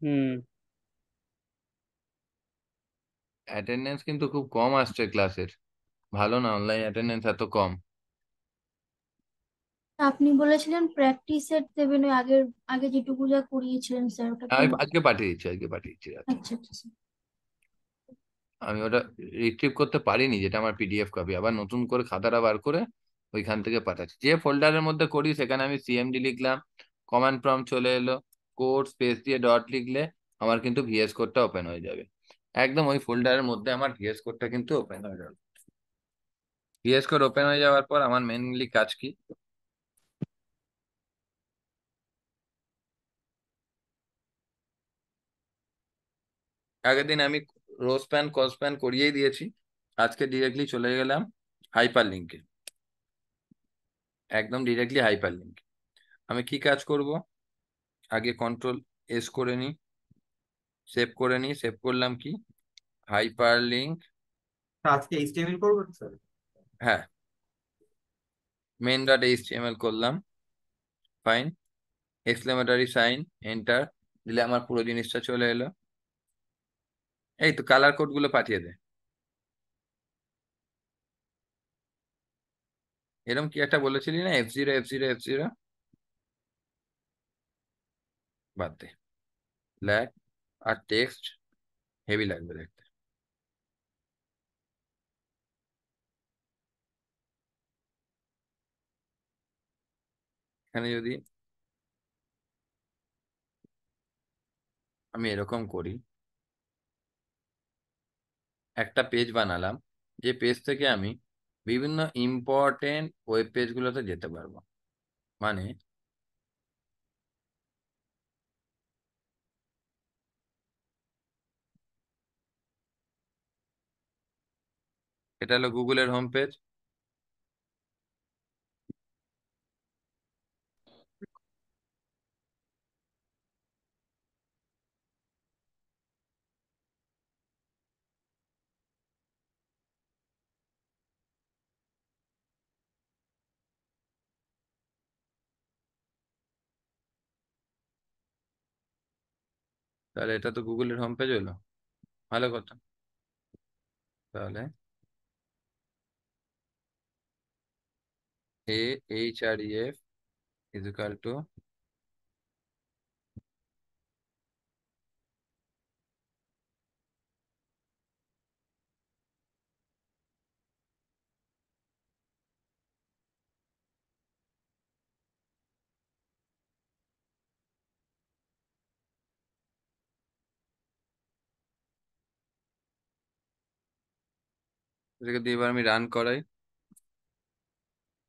হুম। Attendance কিন্তু খুব কম আসছে ক্লাসের। ভালো না অনলাইন অ্যাটেন্ডেন্স এত কম। আপনি বলেছিলেন প্র্যাকটিস সেট দেবেন ওই আগের আগে যেটুকু যা করিয়েছিলেন স্যার ওটা কি আমি আজকে পাঠিয়ে দিচ্ছি আজকে পাঠিয়ে দিচ্ছি রাতে। আচ্ছা আচ্ছা স্যার আমি ওটা রিট্রিভ করতে পারিনি যেটা আমার পিডিএফ কপি আবার নতুন করে খাতাটা বার করে ওইখান থেকে পাঠাচ্ছি। যে ফোল্ডারের মধ্যে করি সেখানে আমি সিএমডি লিখলাম কমান্ড প্রম্পট চলে এলো। কোড স্পেস দিয়ে ডট লিখলে আমার কিন্তু ভিএস কোডটা ওপেন হয়ে যাবে। একদম ওই ফোল্ডারের মধ্যে আমার ভিএস কোডটা কিন্তু ওপেন হয়ে যাবে। ভিএস কোড ওপেন হয়ে যাওয়ার পর আমার মেনলি কাজ কি? আগের দিন আমি রোজ স্প্যান, কস প্যান করিয়েই দিয়েছি। আজকে ডিরেক্টলি চলে গেলাম হাইপার লিঙ্কে একদম ডিরেক্টলি হাইপার লিঙ্ক আমি কি কাজ করব? আগে কন্ট্রোল এস করে নিই সেভ করে নিই সেভ করলাম কি? হাইপার লিঙ্ক আজকে এইচটিএমএল করবেন স্যার হ্যাঁ। মেন ডট এইচটিএমএল করলাম। ফাইন এক্সক্লেমেটরি সাইন এন্টার দিলে আমার পুরো জিনিসটা চলে এলো। এই তো কালার কোডগুলো পাঠিয়ে দে। এরকম কি একটা বলেছিলি না? F zero F zero F zero বাদ দে। ব্ল্যাক আর টেক্সট হেভি লাগবে দেখতে। এখানে যদি আমি এরকম করি, একটা পেজ বানালাম, যে পেজ থেকে আমি বিভিন্ন ইম্পর্টেন্ট ওয়েব পেজগুলোতে যেতে পারব। মানে এটা হলো গুগলের হোম পেজ তাহলে এটা তো গুগলের হোম পেজ হলো। ভালো কথা। তাহলে A H R E F equal to এটাকে দিয়ে এবার আমি রান করাই।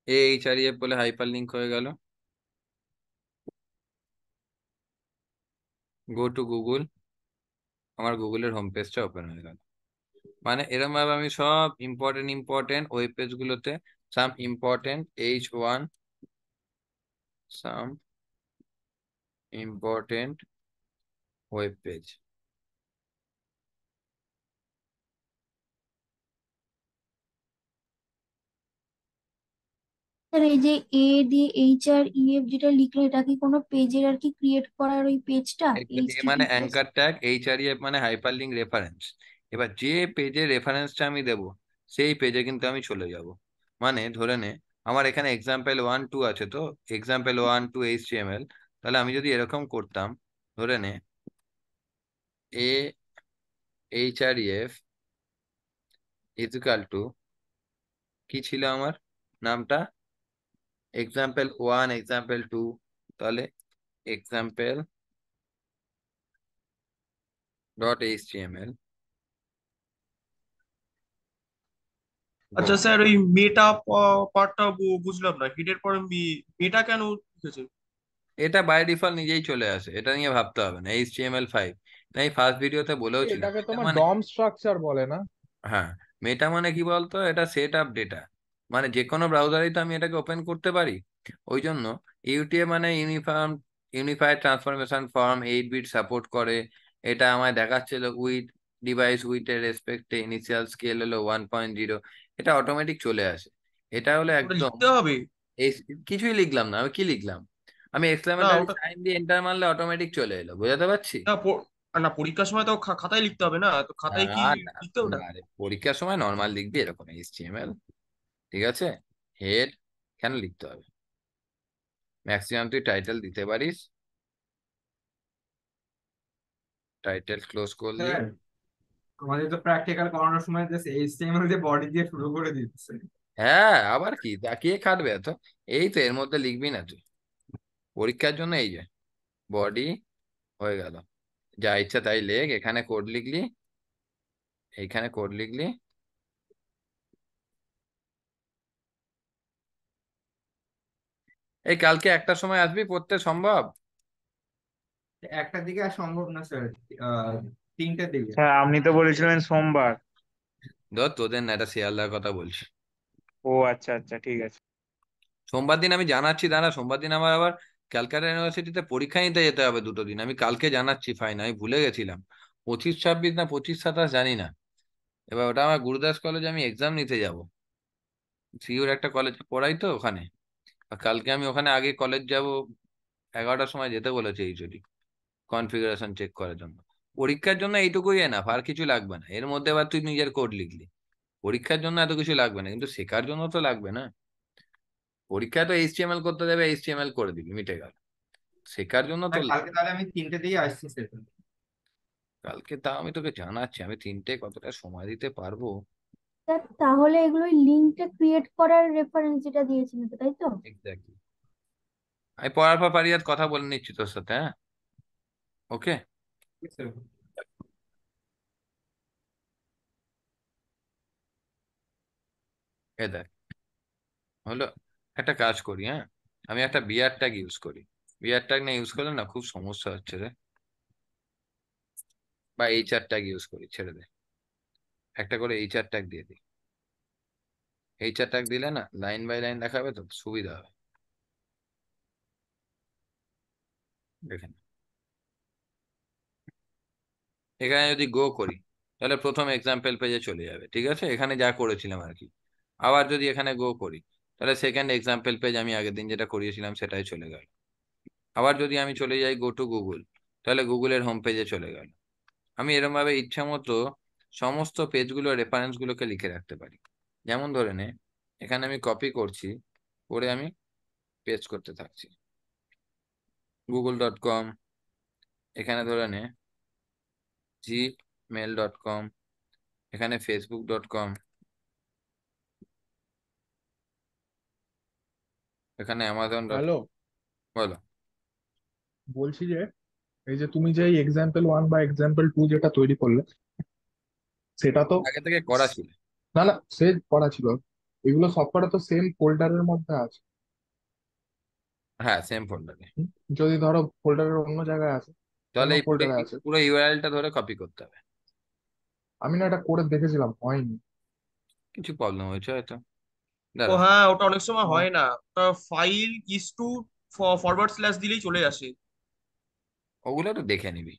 A H R E F বলে হাইপার লিঙ্ক হয়ে গেল। গো টু গুগল আমার গুগলের হোম পেজটা ওপেন হয়ে গেল। মানে এরকম ভাবে আমি সব ইম্পর্টেন্ট ইম্পর্টেন্ট ওয়েব পেজ গুলোতে some important H one some important web page sir এই যে এ দিয়ে এইচ আর ই এফ যেটা লিখলেন এটা কি কোনো পেজের আর কি ক্রিয়েট করার ওই পেজটা মানে anchor tag H R F মানে হাইপার লিঙ্ক রেফারেন্স এবার যে পেজের রেফারেন্সটা আমি দেব সেই পেজে কিন্তু আমি চলে যাব। মানে ধরে নে আমার এখানে এক্সাম্পল ওয়ান টু আছে তো? Example one two H T M L তাহলে আমি যদি এরকম করতাম ধরে নে A H R F equal to কি ছিল আমার নামটা? এক্সাম্পল ওয়ান এক্সাম্পল টু তাহলে এক্সাম্পল ডট এইচটিএমএল আচ্ছা স্যার ওই মেটা পার্টটা বুঝলাম না হিডের পরে মেটা কেন লিখেছে এটা বাই ডিফল্ট নিজেই চলে আসে এটা নিয়ে ভাবতে হবে না এইচটিএমএল ফাইভ তাই ফার্স্ট ভিডিওতে বলেও ছিল এটাকে তোমার মানে ডম স্ট্রাকচার বলে না? হ্যাঁ মেটা মানে কি বলতো? এটা সেট আপ ডেটা মানে যে কোনো ব্রাউজারেই তো আমি এটাকে ওপেন করতে পারি। ওই জন্য ইউটিএ মানে uniform unified transformation form eight bit support করে। এটা আমায় দেখাচ্ছিল উইথ ডিভাইস উইথ এর রেসপেক্টে ইনিশিয়াল স্কেল হলো ওয়ান পয়েন্ট জিরো এটা অটোমেটিক চলে আসে। এটা হলো একদম হবে? কিছুই লিখলাম না আমি কি লিখলাম? আমি এক্সক্লেমেটরি সাইন দিয়ে এন্টার মারলে অটোমেটিক চলে এলো বুঝাতে পারছি? না পরীক্ষার সময় তো খাতায় লিখতে হবে না তো খাতায় কি লিখতে হবে? পরীক্ষার সময় নর্মাল লিখবি এরকম এইচটিএমএল ঠিক আছে? হেড কেন লিখতে হবে? ম্যাক্সিমাম তুই টাইটেল দিতে পারিস। টাইটেল ক্লোজ করলি। আমাদের তো প্র্যাকটিক্যাল করানোর সময় জাস্ট এইচটিএমএল দিয়ে বডি দিয়ে শুরু করে দিচ্ছে। হ্যাঁ আবার কি? তা কে খাটবে এত? এই তো এর মধ্যে লিখবি না তুই। পরীক্ষার জন্য এই যে বডি হয়ে গেল। যা ইচ্ছা তাই লেখ। এখানে কোড লিখলি। এইখানে কোড লিখলি। এই কালকে একটার সময় আসবি পড়তে সম্ভব? একটার দিকে আর সম্ভব না স্যার তিনটের দিকে। হ্যাঁ আপনি তো বলেছিলেন সোমবার। ধর তোদের না এটা শিয়ালদার কথা বলছি। ও আচ্ছা আচ্ছা ঠিক আছে। সোমবার দিন আমি জানাচ্ছি দাঁড়া সোমবার দিন আমার আবার ক্যালকাটা ইউনিভার্সিটিতে পরীক্ষা নিতে যেতে হবে দুটো দিন। আমি কালকে জানাচ্ছি ফাইন আমি ভুলে গেছিলাম। পঁচিশ ছাব্বিশ না পঁচিশ সাতাশ জানি না। এবার ওটা আমার গুরুদাস কলেজে আমি এক্সাম নিতে যাব। সিউর একটা কলেজে পড়াই তো ওখানে। আর কালকে আমি ওখানে আগে কলেজ যাব এগারোটার সময় যেতে বলেছে এইচওডি কনফিগারেশন চেক করার জন্য। পরীক্ষার জন্য এইটুকুই এনাফ আর কিছু লাগবে না। এর মধ্যে আবার তুই নিজের কোড লিখলি। পরীক্ষার জন্য এত কিছু লাগবে না কিন্তু শেখার জন্য তো লাগবে না। পরীক্ষায় তো এইচটিএমএল করতে দেবে এইচটিএমএল করে দিবি মিটে গেল। শেখার জন্য তো কালকে তাহলে আমি তিনটে দিকে আসছি কালকে তা আমি তোকে জানাচ্ছি আমি তিনটে কতটা সময় দিতে পারব? স্যার তাহলে এগুলো লিঙ্কটা ক্রিয়েট করার রেফারেন্স যেটা দিয়েছেন তো তাই তো? এক্স্যাক্টলি আমি পড়ার পর পারিয়াদ কথা বলে নিচ্ছি তোর সাথে হ্যাঁ? ওকে এ দেখ হলো একটা কাজ করি হ্যাঁ? আমি একটা বিয়ার ট্যাগ ইউজ করি। বিয়ার ট্যাগ না ইউজ করলে না খুব সমস্যা হচ্ছে রে। বা এইচআর ট্যাগ ইউজ করি ছেড়ে দে। একটা করে এইচআর ট্যাগ দিয়ে দিই। এইচআর ট্যাগ দিলে না লাইন বাই লাইন দেখাবে তো সুবিধা হবে। দেখেন। এখানে যদি গো করি, তাহলে প্রথম এক্সাম্পল পেজে চলে যাবে, ঠিক আছে? এখানে যা করেছিলাম আর কি। আবার যদি এখানে গো করি, তাহলে সেকেন্ড এক্সাম্পল পেজ আমি আগের দিন যেটা করিয়েছিলাম সেটাই চলে গেল। আবার যদি আমি চলে যাই গো টু গুগল তাহলে গুগলের হোম পেজে চলে গেল। আমি এরকম ভাবে ইচ্ছা মতো সমস্ত পেজগুলো রেফারেন্স গুলোকে লিখে রাখতে পারি। যেমন ধরে নে এখানে আমি কপি করছি করে আমি পেজ করতে থাকছি। গুগল ডট কম এখানে ধরে নে জিমেল ডট কম এখানে ফেসবুক ডট কম এখানে অ্যামাজন হ্যালো? বলো। বলছি যে এই যে তুমি যে এক্সাম্পল ওয়ান বা এক্সাম্পল টু যেটা তৈরি করলে সেটা তো আগে থেকে করা ছিল। না না সে করা ছিল। এগুলো সবকটা তো সেম ফোল্ডারের মধ্যে আছে। হ্যাঁ সেম ফোল্ডারে যদি ধরো ফোল্ডারের অন্য জায়গায় আছে তাহলে অন্য এই ফোল্ডারে আছে পুরো ইউআরএলটা ধরে কপি করতে হবে। আমি না এটা করে দেখেছিলাম হয়নি। কিছু প্রবলেম হয়েছে হয়তো। ও দাঁড়া হ্যাঁ ওটা অনেক সময় হয় না। ওটা file is to forward slash দিলেই চলে আসে। ওগুলো একটু দেখে নিবি।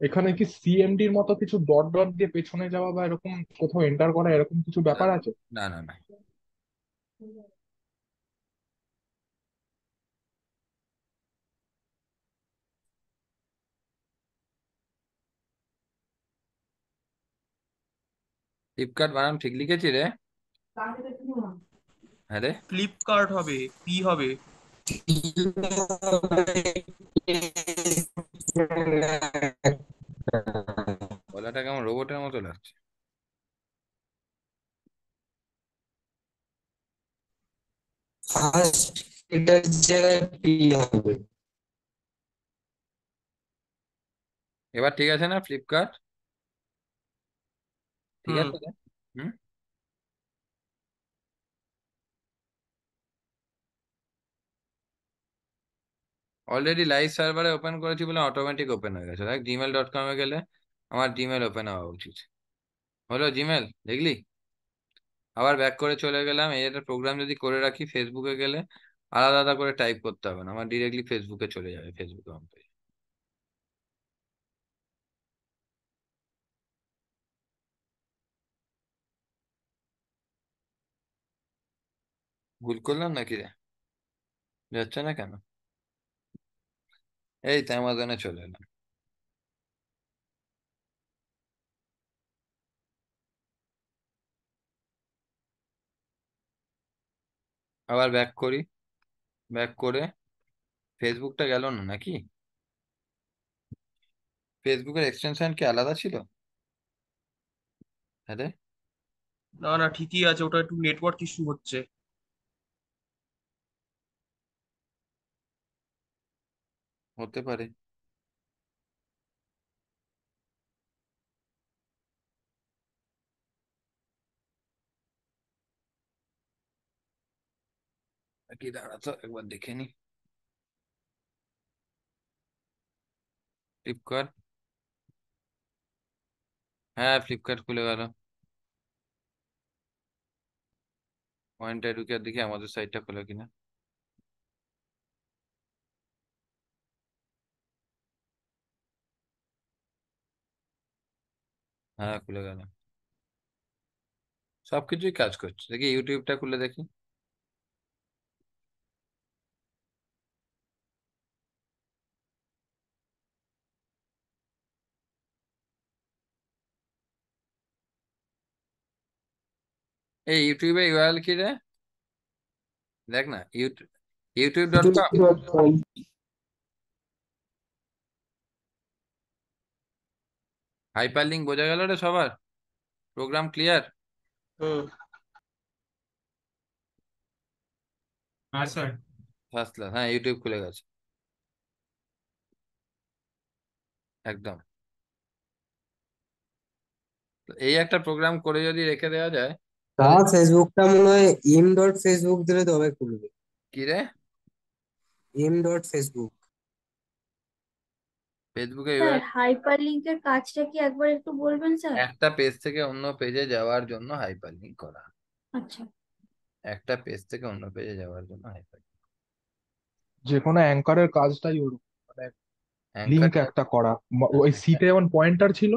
এখানে কি সিএমডির মতো কিছু ডট ডট দিয়ে পেছনে যাওয়া বা এরকম কোথাও এন্টার করা এরকম কিছু ব্যাপার আছে? না না না। ফ্লিপকার্ট বানাম ঠিক লিখেছি রে। হ্যাঁ রে। ফ্লিপকার্ট হবে পি হবে। গলাটা কেমন? রোবটের মতো লাগছে। ফার্স্ট এটার জায়গায় পি হবে। এবার ঠিক আছে না ফ্লিপকার্ট ঠিক আছে? হুম? অলরেডি লাইভ সার্ভারে ওপেন করেছি বলে অটোমেটিক ওপেন হয়ে গেছে। দেখ জিমেল ডট কমে গেলে আমার জিমেল ওপেন হওয়া উচিত। হলো জিমেল দেখলি? আবার ব্যাক করে চলে গেলাম। এই একটা প্রোগ্রাম যদি করে রাখি ফেসবুকে গেলে আলাদা আলাদা করে টাইপ করতে হবে না। আমার ডিরেক্টলি ফেসবুকে চলে যাবে ফেসবুকে হোম পেজ ভুল করলাম নাকি রে? যাচ্ছে না কেন? এই তো অ্যামাজনে চলে এলাম। আবার ব্যাক করি। ব্যাক করে ফেসবুকটা গেল না, নাকি? ফেসবুকের এক্সটেনশন কি আলাদা ছিল? আরে। না না, ঠিকই আছে, ওটা একটু নেটওয়ার্ক ইস্যু হচ্ছে। হতে পারে। কি দাঁড়াতো একবার দেখে নি। ফ্লিপকার্ট হ্যাঁ ফ্লিপকার্ট খুলে গেল। পয়েন্টে ঢুকে দেখি আমাদের সাইটটা খোলা কিনা। হ্যাঁ খুলে গেল সবকিছুই কাজ করছে দেখি ইউটিউবটা খুলে দেখি এই ইউটিউবে ইউআরএল কি রে দেখ না YouTube YouTube dot com hyperlink বোঝা গেল রে সবার? Program clear? হুম। হ্যাঁ স্যার। ফার্স্ট ক্লাস হ্যাঁ ইউটিউব খুলে গেছে। একদম। এই একটা প্রোগ্রাম করে যদি রেখে দেওয়া যায় তা তাহলে ফেসবুকটা মনে হয় ইম ডট ফেসবুক দিলে তবে খুলবে। কি রে? ইম ডট ফেসবুক ফেসবুকে স্যার হাইপার কাজটা কি একবার একটু বলবেন স্যার? একটা পেজ থেকে অন্য পেজে যাওয়ার জন্য হাইপার লিঙ্ক করা। আচ্ছা। একটা পেজ থেকে অন্য পেজে যাওয়ার জন্য হাইপার যে কোনো অ্যাঙ্কারের কাজটাই ওরকম মানে অ্যাঙ্কার একটা করা। ওই সিতে যেমন পয়েন্টার ছিল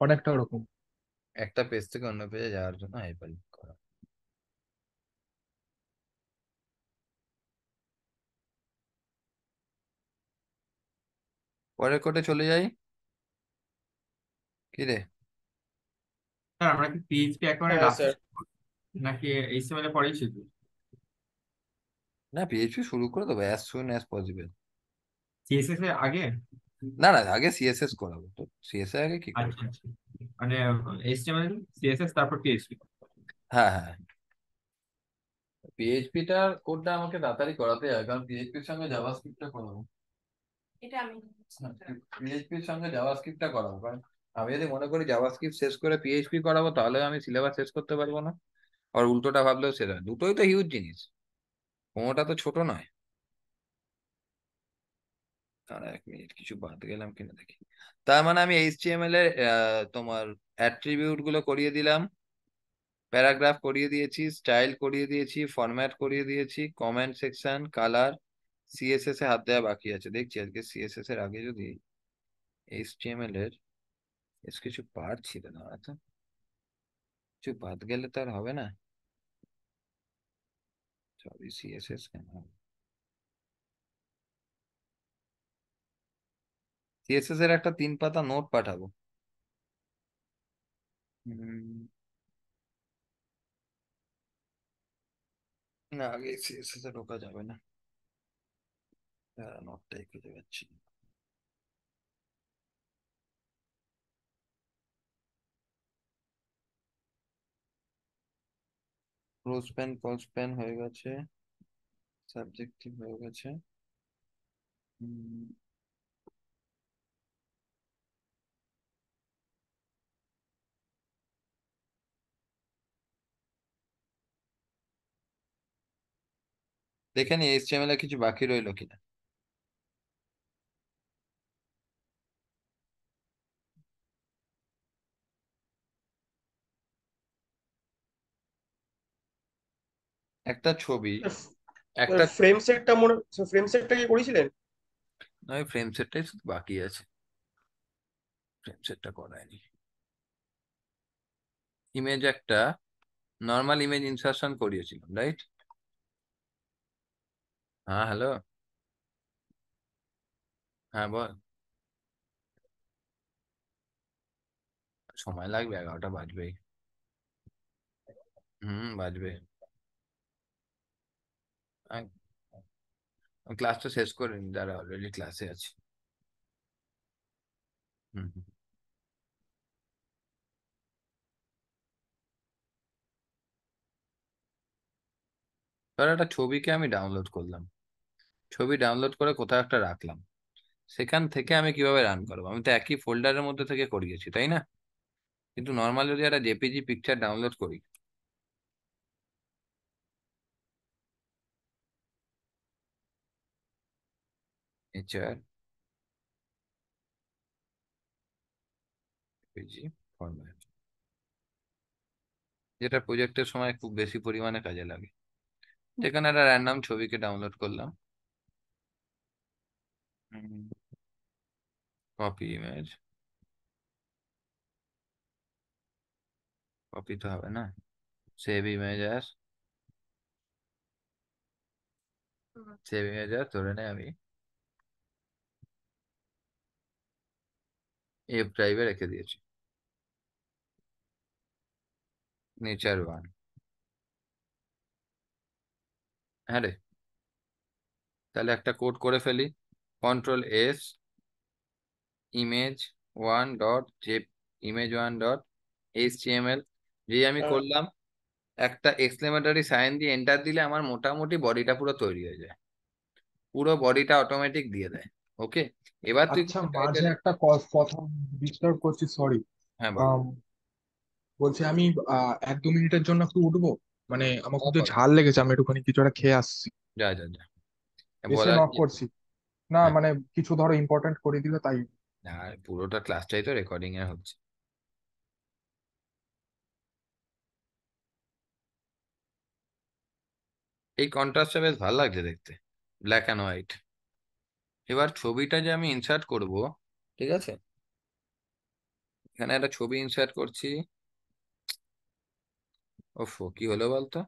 অনেকটা ওরকম। একটা পেজ থেকে অন্য পেজে যাওয়ার জন্য হাইপার পরের কোডে চলে যাই? কি রে? স্যার আমরা কি পিএইচপি একেবারে হ্যাঁ লাস্টে স্যার। নাকি এইচটিএমএল এর পরেই শিখব না পিএইচপি শুরু করে দেবো as soon as possible CSS এর আগে? না না আগে সিএসএস করাবো। তো সিএসএস আগে কি করব? আচ্ছা আচ্ছা। মানে এইচটিএমএল সিএসএস তারপর পিএইচপি হ্যাঁ হ্যাঁ। পিএইচপিটার কোডটা আমাকে তাড়াতাড়ি করাতে হয় কারণ পিএইচপির সঙ্গে জাভাস্ক্রিপ্টটা করাবো। এটা আমি পিএইচপির সঙ্গে জাভাস্ক্রিপ্টটা করাবো কারণ আমি যদি মনে করি জাভাস্ক্রিপ্ট শেষ করে পিএইচপি করাবো তাহলে আমি সিলেবাস শেষ করতে পারব না। আর উল্টোটা ভাবলেও সেটা দুটোই তো হিউজ জিনিস। কোনোটা তো ছোট নয়। দাঁড়া এক মিনিট কিছু বাদ গেলাম কিনা দেখি। তার মানে আমি এইচটিএমএল এর তোমার অ্যাট্রিবিউটগুলো করিয়ে দিলাম। প্যারাগ্রাফ করিয়ে দিয়েছি স্টাইল করিয়ে দিয়েছি ফরম্যাট করিয়ে দিয়েছি কমেন্ট সেকশন কালার সিএসএস এ হাত দেওয়া বাকি আছে। দেখছি আজকে সিএসএস এর আগে যদি এইচটিএমএল এর বেশ কিছু পার্ট ছিল না আচ্ছা কিছু বাদ গেলে তো আর হবে না। সবই সিএসএস কেন সিএসএস এর একটা তিন পাতা নোট পাঠাবো। হুম, না আগে সিএসএস এ ঢোকা যাবে না। নোটটাই খুঁজে পাচ্ছি। ক্লোজ প্যান কলস প্যান হয়ে গেছে। সাবজেক্টিভ হয়ে গেছে। দেখে নি এইচটিএমএল এ কিছু বাকি রইল কিনা? একটা ছবি একটা ফ্রেম সেটটা মনে ফ্রেম সেটটা কি করেছিলেন? নয় ফ্রেম সেটটাই শুধু বাকি আছে। ফ্রেম সেটটা করায়নি। ইমেজ একটা নর্মাল ইমেজ ইনসার্শন করিয়েছিলাম রাইট হ্যাঁ হ্যালো হ্যাঁ বল। সময় লাগবে এগারোটা বাজবেই। হুম বাজবে। ক্লাসটা শেষ করে নি যারা অলরেডি ক্লাসে আছে। হুম হুম। একটা ছবিকে আমি ডাউনলোড করলাম। ছবি ডাউনলোড করে কোথাও একটা রাখলাম। সেখান থেকে আমি কীভাবে রান করব? আমি তো একই ফোল্ডারের মধ্যে থেকে করিয়েছি, তাই না? কিন্তু নর্মাল যদি একটা জেপিজি পিকচার ডাউনলোড করি নেচার জেপিজি ফরম্যাট যেটা প্রজেক্টের সময় খুব বেশি পরিমাণে কাজে লাগে। যেখানে একটা র্যান্ডম ছবিকে ডাউনলোড করলাম। কপি ইমেজ কপি তো হবে না। Save image as save image as ধরে নে আমি। এফ ড্রাইভে রেখে দিয়েছি। নেচার ওয়ান হ্যাঁ রে। তাহলে একটা কোড করে ফেলি। Control S image one dot J image one dot HTML যেই আমি হ্যাঁ। করলাম একটা এক্সক্লেমেটরি সাইন দিয়ে এন্টার দিলে আমার মোটামুটি বডিটা পুরো তৈরি হয়ে যায়। পুরো বডিটা অটোমেটিক দিয়ে দেয়। ওকে? এবার তুই আচ্ছা মাঝে একটা কথা ডিস্টার্ব করছি সরি হ্যাঁ বল। বলছি আমি আহ, এক দু মিনিটের জন্য একটু উঠবো? মানে আমার খুব ঝাল লেগেছে আমি একটুখানি কিছু একটা খেয়ে আসছি। যা যা যা। এসে বলার নক কি- করছি। না হ্যাঁ। মানে কিছু ধরো ইম্পর্টেন্ট করে দিলে তাই। আর পুরোটা ক্লাসটাই তো রেকর্ডিং এ হচ্ছে। এই কন্ট্রাস্টটা বেশ ভালো লাগছে দেখতে। ব্ল্যাক অ্যান্ড হোয়াইট এবার ছবিটা যে আমি ইনসার্ট করব ঠিক আছে? এখানে একটা ছবি ইনসার্ট করছি। ওফো কি হলো বলতো?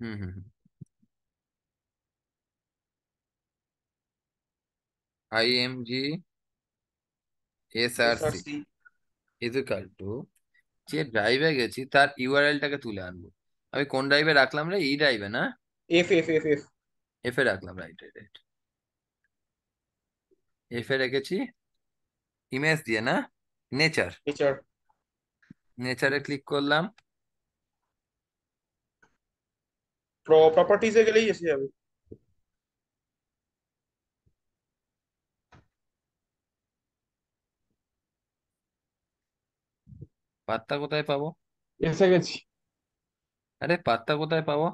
হুম হুম I M G S R C SRC equal to যে ড্রাইভে গেছি তার ইউআরএলটাকে তুলে আনব। আমি কোন ড্রাইভে রাখলাম রে? ই ড্রাইভে না? F F F F F এ রাখলাম রাইট রাইট রাইট এফ এ রেখেছি। ইমেজ দিয়ে না? নেচার নেচার নেচারে ক্লিক করলাম। প্রপার্টিজে গেলেই এসে যাবে। পাত্তা কোথায় পাবো? এসে গেছি। আরে পাত্তা কোথায় পাবো?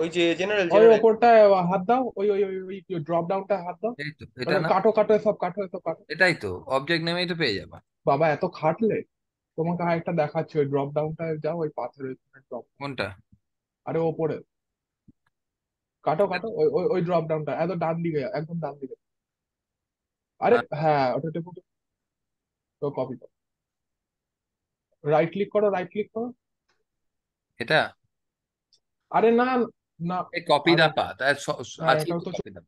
ওই যে জেনারেল ওই জেনারেল ওপরটায় হাত দাও ওই ওই ওই ওই ড্রপ ডাউনটা হাত দাও। এই তো এটা মানে না? কাটো কাটো সব কাটো সব কাটো। এটাই তো অবজেক্ট নেমেই তো পেয়ে যাবা। বাবা এত খাটলে? তোমাকে আরেকটা দেখাচ্ছি ওই ড্রপ ডাউনটায় যাও ওই পাথের ওইখানে ড্রপ কোনটা? আরে ওপরে। কাটো কাটো ওই ওই ওই ড্রপ ডাউনটা এত ডান দিকে একদম ডান দিকে। আরে হ্যাঁ। ওটা টেপো তো কপি করো। রাইট ক্লিক করো রাইট ক্লিক করো। এটা? আরে না না কপি দা আজকে কপি দা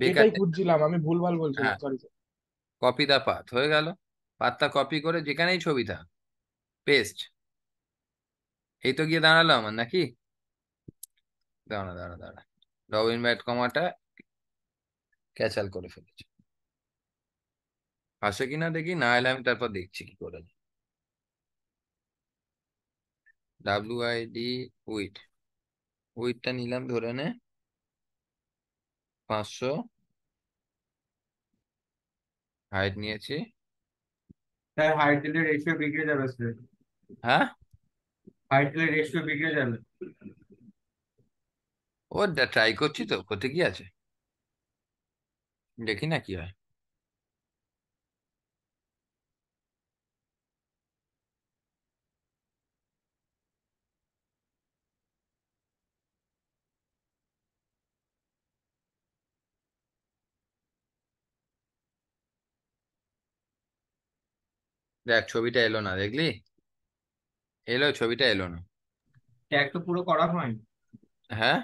বেকার এটাই খুঁজছিলাম আমি ভুলভাল বলছিলাম হ্যাঁ। সরি কপি দা পাথ হয়ে গেল। পাতটা কপি করে যেখানেই ছবি থাক পেস্ট এই তো গিয়ে দাঁড়াল আমার নাকি? দাঁড়া দাঁড়া দাঁড়া। রবিন ব্যাট কমাটা ক্যাচাল করে ফেলেছি। আসে কিনা দেখি? না এলে আমি তারপর দেখছি কি করে। ডাব্লিউ আই ডি উইথ উইথটা নিলাম ধরে নে পাঁচশো। হাইট নিয়েছি। স্যার হাইট দিলে রেশিও বিগড়ে যাবে স্যার। হ্যাঁ? হাইট দিলে রেশিও বিগড়ে যাবে। ও ট্রাই করছি তো করতে কি আছে? দেখি না কি হয়। দেখ ছবিটা এলো না দেখলি? এলো ছবিটা এলো না। ট্যাগ তো পুরো করা হয়নি। হ্যাঁ?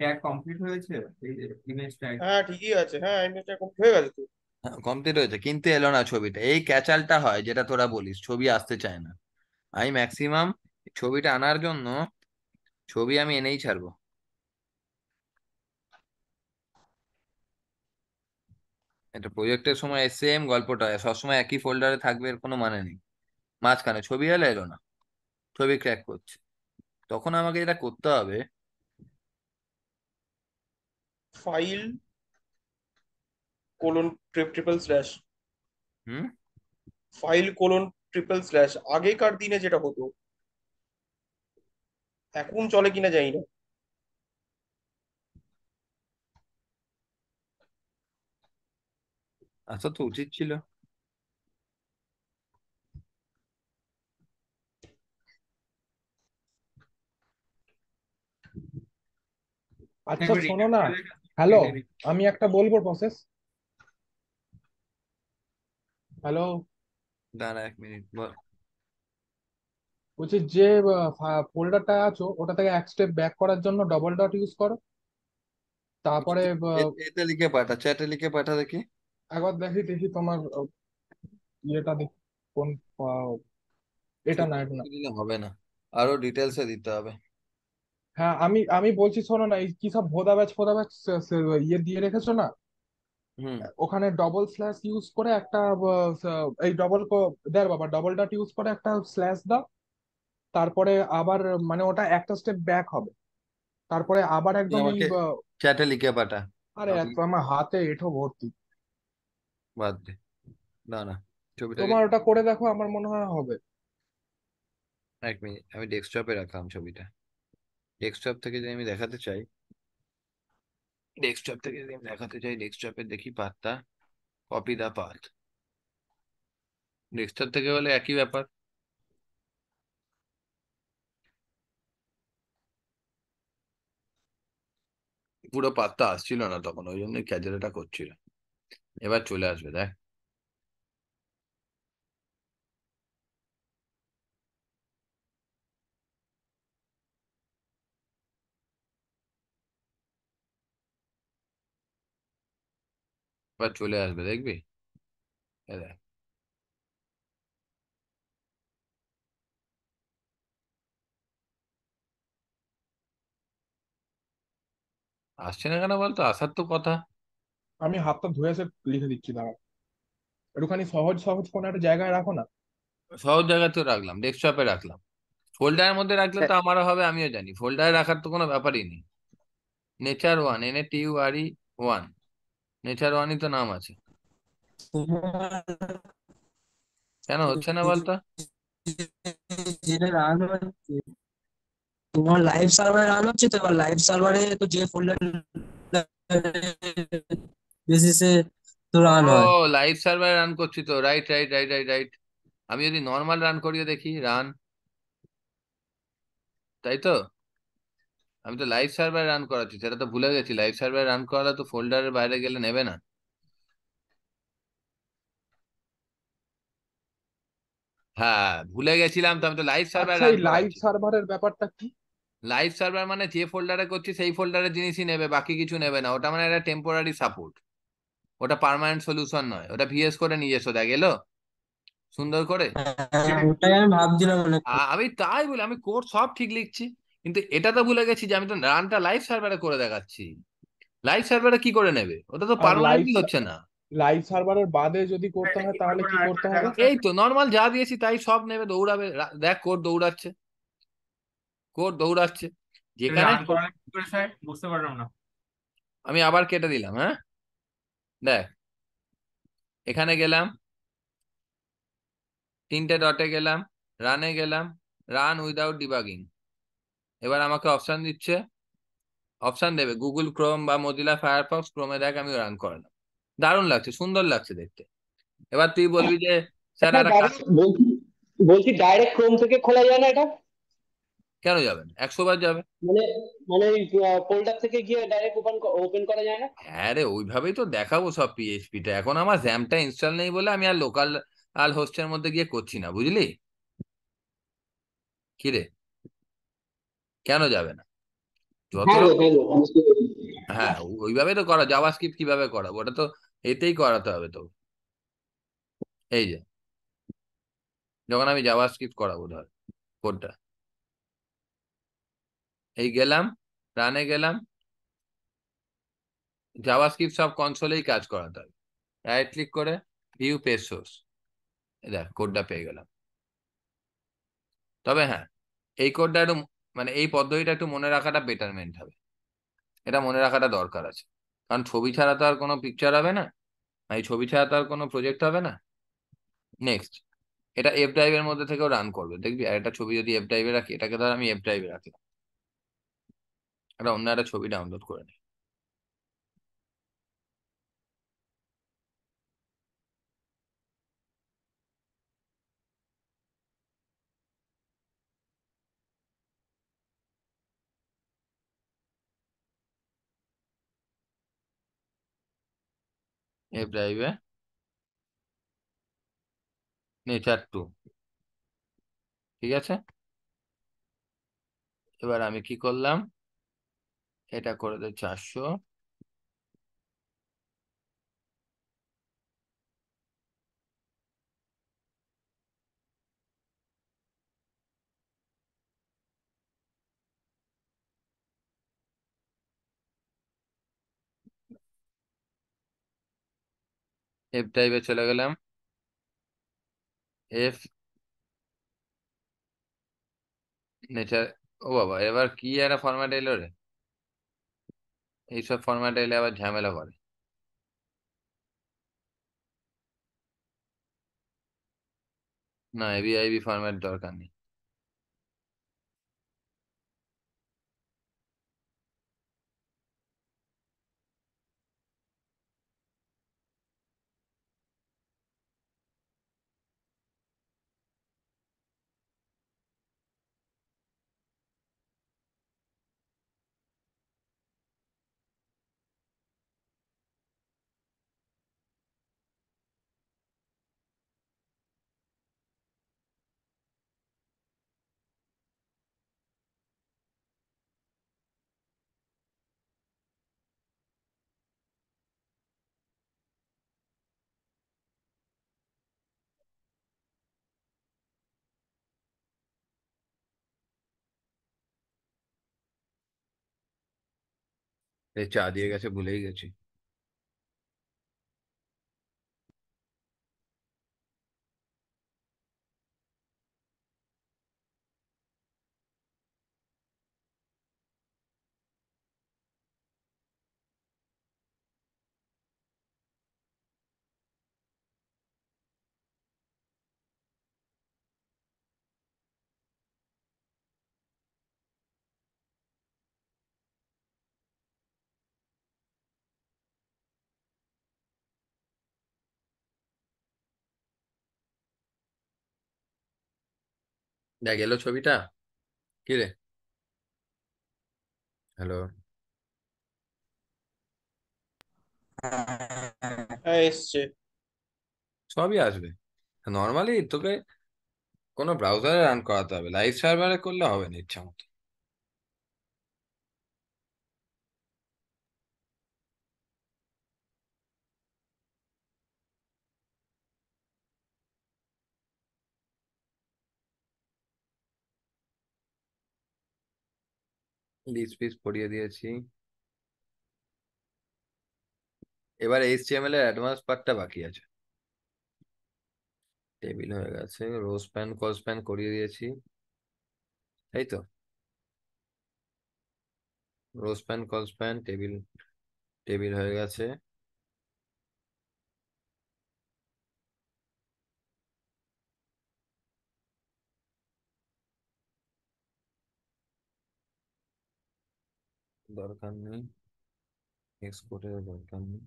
ট্যাগ কমপ্লিট হয়েছে? ইমেজ ট্যাগ হ্যাঁ ঠিকই আছে। হ্যাঁ ইমেজটা কমপ্লিট হয়ে গেছে তো। কমপ্লিট হয়েছে কিন্তু এলো না ছবিটা। এই ক্যাচালটা হয় যেটা তোরা বলিস ছবি আসতে চায় না। আমি ম্যাক্সিমাম ছবিটা আনার জন্য ছবি আমি এনেই ছাড়বো। এটা প্রজেক্টের সময় সেম গল্পটা সবসময় একই ফোল্ডারে থাকবে এর কোনো মানে নেই। মাঝখানে ছবি এলো এলো না। ছবি ক্র্যাক করছে। তখন আমাকে যেটা করতে হবে file colon triple slash hmm? File colon triple slash আগেকার দিনে যেটা হতো এখন চলে কিনা জানি না আসা তো উচিত ছিল। আচ্ছা শোনো না। হ্যালো আমি একটা বলব প্রসেস হ্যালো। দাঁড়া এক মিনিট বল। বলছি যে ফোল্ডারটা আছো ওটা থেকে এক স্টেপ ব্যাক করার জন্য ডবল ডট ইউজ করো। তারপরে এতে লিখে পাঠা চ্যাটে লিখে পাঠা দেখি। একবার দেখি দেখি তোমার ইয়েটা দেখি কোন এটা না এটা না। হবে না। আরও ডিটেলসে দিতে হবে। হ্যাঁ আমি আমি বলছি শোনো না এই কি সব ভোদা ব্যাচ ফোদা ব্যাচ ইয়ে দিয়ে রেখেছো না? হুম। ওখানে ডবল স্ল্যাশ ইউজ করে একটা এই ডবল দেখ বাবা ডবল ডট ইউজ করে একটা স্ল্যাশ দাও। তারপরে আবার মানে ওটা একটা স্টেপ ব্যাক হবে। তারপরে আবার একদম চ্যাটে লিখে পাঠা। আরে আমার হাতে এঁঠো ভর্তি। বাদ দে। না না ছবিটা তোমার ওটা করে দেখো আমার মনে হয় হবে। এক মিনিট আমি ডেস্কটপে রাখলাম ছবিটা। ডেস্কটপ থেকে যদি আমি দেখাতে চাই ডেস্কটপ থেকে যদি আমি দেখাতে চাই ডেস্কটপে দেখি পাথটা কপি দা পাথ ডেস্কটপ থেকে হলে একই ব্যাপার। পুরো পাতটা আসছিল না তখন ওই জন্য ক্যাজেলটা করছিল। এবার চলে আসবে, দেখ। এবার চলে আসবে, দেখবি? দেখ। আসছে না কেন বলতো? আসার তো কথা। আমি হাতটা ধুয়ে এসে লিখে দিচ্ছি দাঁড়া একটুখানি সহজ সহজ কোনো একটা জায়গায় রাখো না। সহজ জায়গাতেও রাখলাম ডেস্কটপে রাখলাম। ফোল্ডারের মধ্যে রাখলে তো আমারও হবে আমিও জানি। ফোল্ডারে রাখার তো কোনো ব্যাপারই নেই। Nature one N A T U R E one nature ওয়ানই তো নাম আছে। কেন হচ্ছে না বলতো? যেটা রান তোমার লাইভ সার্ভারে রান হচ্ছে তো এবার লাইভ সার্ভারে তো যে ফোল্ডার বেসিসে তো রান ও হয়। লাইভ সার্ভারে রান করছি তো। Right right right right right আমি যদি নর্মাল রান করিয়ে দেখি রান তাই তো? আমি তো লাইভ সার্ভারে রান করাচ্ছি সেটা তো ভুলে গেছি। লাইভ সার্ভারে রান করালে তো ফোল্ডারের বাইরে গেলে নেবে না। হ্যাঁ ভুলে গেছিলাম তো আমি তো লাইভ সার্ভারে আচ্ছা রান এই লাইভ করাচ্ছি। সার্ভারের ব্যাপারটা কি? লাইভ সার্ভার মানে যে ফোল্ডারে করছি সেই ফোল্ডারের জিনিসই নেবে বাকি কিছু নেবে না। ওটা মানে একটা টেম্পোরারি সাপোর্ট ওটা পার্মানেন্ট সলিউশন নয়। ওটা ভিএস করে নিয়ে এসো দেখ এলো? সুন্দর করে? হ্যাঁ, আমি ভাবছিলাম মানে আমি তাই বলি আমি কোড সব ঠিক লিখছি কিন্তু এটা তো ভুলে গেছি যে আমি তো রানটা লাইভ সার্ভারে করে দেখাচ্ছি। লাইভ সার্ভারে কি করে নেবে? ওটা তো পার্মানেন্টলি হচ্ছে না। লাইভ সার্ভারের বাদে যদি করতে হয় তাহলে কি করতে হবে? এই তো নর্মাল যা দিয়েছি তাই সব নেবে দৌড়াবে। দেখ কোড দৌড়াচ্ছে। কোড দৌড়াচ্ছে। যেখানে করে বুঝতে পারলাম না। আমি আবার কেটে দিলাম হ্যাঁ? দেখ এখানে গেলাম তিনটে ডটে গেলাম রানে গেলাম রান উইদাউট ডিবাগিং এবার আমাকে অপশন দিচ্ছে অপশন দেবে গুগল ক্রোম বা মজিলা ফায়ারফক্স ক্রোমে দেখ আমি রান করালাম দারুণ লাগছে সুন্দর লাগছে দেখতে। এবার তুই বলবি যে স্যার বলছি বলছি ডাইরেক্ট ক্রোম থেকে খোলা যায় না এটা? কেন যাবেন? একশো বার যাবে মানে মানে থেকে গিয়ে ডাইরেক্ট ওপেন ওপেন করা যায় না? হ্যাঁ রে ওইভাবেই তো দেখাবো সব পিএইচপিটা এখন আমার জ্যামটা ইনস্টল নেই বলে আমি আর লোকাল আল হোস্টের মধ্যে গিয়ে করছি না বুঝলি? কি রে? কেন যাবে না? যত হ্যাঁ হ্যাঁ হ্যাঁ ওইভাবে তো করা জাভাস্ক্রিপ্ট কীভাবে করাবো? ওটা তো এতেই করাতে হবে তো। এই যে যখন আমি জাভাস্ক্রিপ্ট করাবো ধর কোডটা এই গেলাম রানে গেলাম। জাভাস্ক্রিপ্ট সব কনসোলেই কাজ করাতে হবে রাইট ক্লিক করে ভিউ পেজ সোর্স দেখ কোডটা পেয়ে গেলাম। তবে হ্যাঁ এই কোডটা একটু মানে এই পদ্ধতিটা একটু মনে রাখাটা বেটারমেন্ট হবে। এটা মনে রাখাটা দরকার আছে। কারণ ছবি ছাড়া তো আর কোনো পিকচার হবে না। এই ছবি ছাড়া তো আর কোনো প্রজেক্ট হবে না। নেক্সট এটা এফ ড্রাইভের মধ্যে থেকেও রান করবে। দেখবি, আর একটা ছবি যদি এফ ড্রাইভে রাখি, এটাকে ধর আমি এফ ড্রাইভে রাখি একটা অন্য একটা ছবি ডাউনলোড করে নিই। ড্রাইভে নেচার টু ঠিক আছে? এবার আমি কি করলাম? এটা করে দে চারশো। এফ ড্রাইভে চলে গেলাম। এফ নেচার ও বাবা, এবার কি একটা ফরম্যাট এলো রে? এইসব ফরম্যাট এলে আবার ঝামেলা করে। না এবিআইবি ফরম্যাট দরকার নেই। এই চা দিয়ে গেছে ভুলেই দেখ এলো ছবিটা? কি রে? হ্যালো? হ্যাঁ এসছে। সবই আসবে। নর্মালি তোকে কোনো ব্রাউজারে রান করাতে হবে। লাইভ সার্ভারে করলে হবে না ইচ্ছা মতো। লিস্ট পিস পড়িয়ে দিয়েছি। এবার এইচটিএমএল এর অ্যাডভান্স পার্টটা বাকি আছে। টেবিল হয়ে গেছে রো স্প্যান কল স্প্যান করিয়ে দিয়েছি। তাই তো। Row span col span table table হয়ে গেছে। দরকার নেই এক্সপোর্টের দরকার নেই।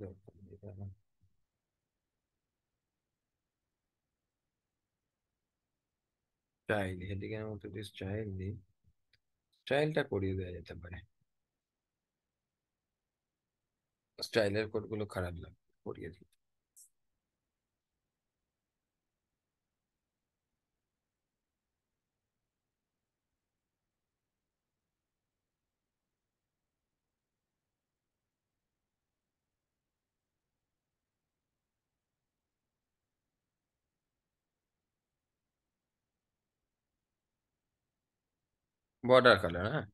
দরকার নেই স্টাইল হেডিংয়ের মতো যদি স্টাইল দিই স্টাইলটা করিয়ে দেওয়া যেতে পারে। স্টাইলের কোডগুলো খারাপ লাগে পড়িয়ে দিই বর্ডার কালার হ্যাঁ।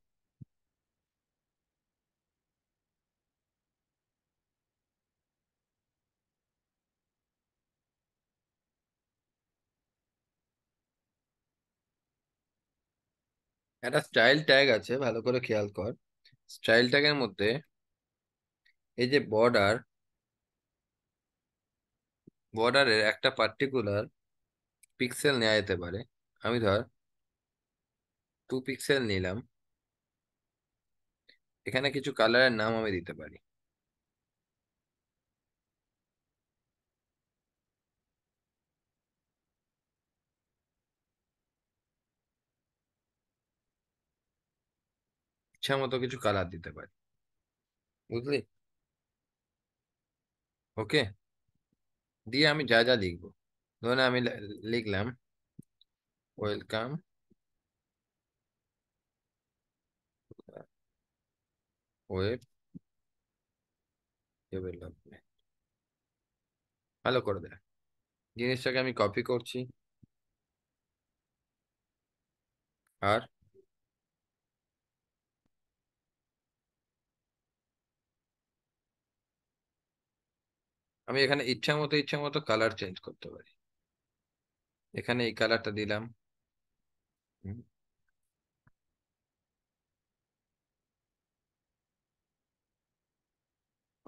একটা স্টাইল ট্যাগ আছে, ভালো করে খেয়াল কর। স্টাইল ট্যাগের মধ্যে এই যে বর্ডার, বর্ডারের একটা পার্টিকুলার পিক্সেল নেওয়া যেতে পারে। আমি ধর টু পিক্সেল নিলাম। এখানে কিছু কালারের নাম আমি দিতে পারি। ইচ্ছা মতো কিছু কালার দিতে পারি। বুঝলি? ওকে দিয়ে আমি যা যা লিখব। ধরুন আমি লিখলাম। ওয়েলকাম ওয়েব ডেভেলপমেন্ট ভালো করে দেখ। জিনিসটাকে আমি কপি করছি। আর আমি এখানে ইচ্ছা মতো ইচ্ছা মতো কালার চেঞ্জ করতে পারি। এখানে এই কালারটা দিলাম।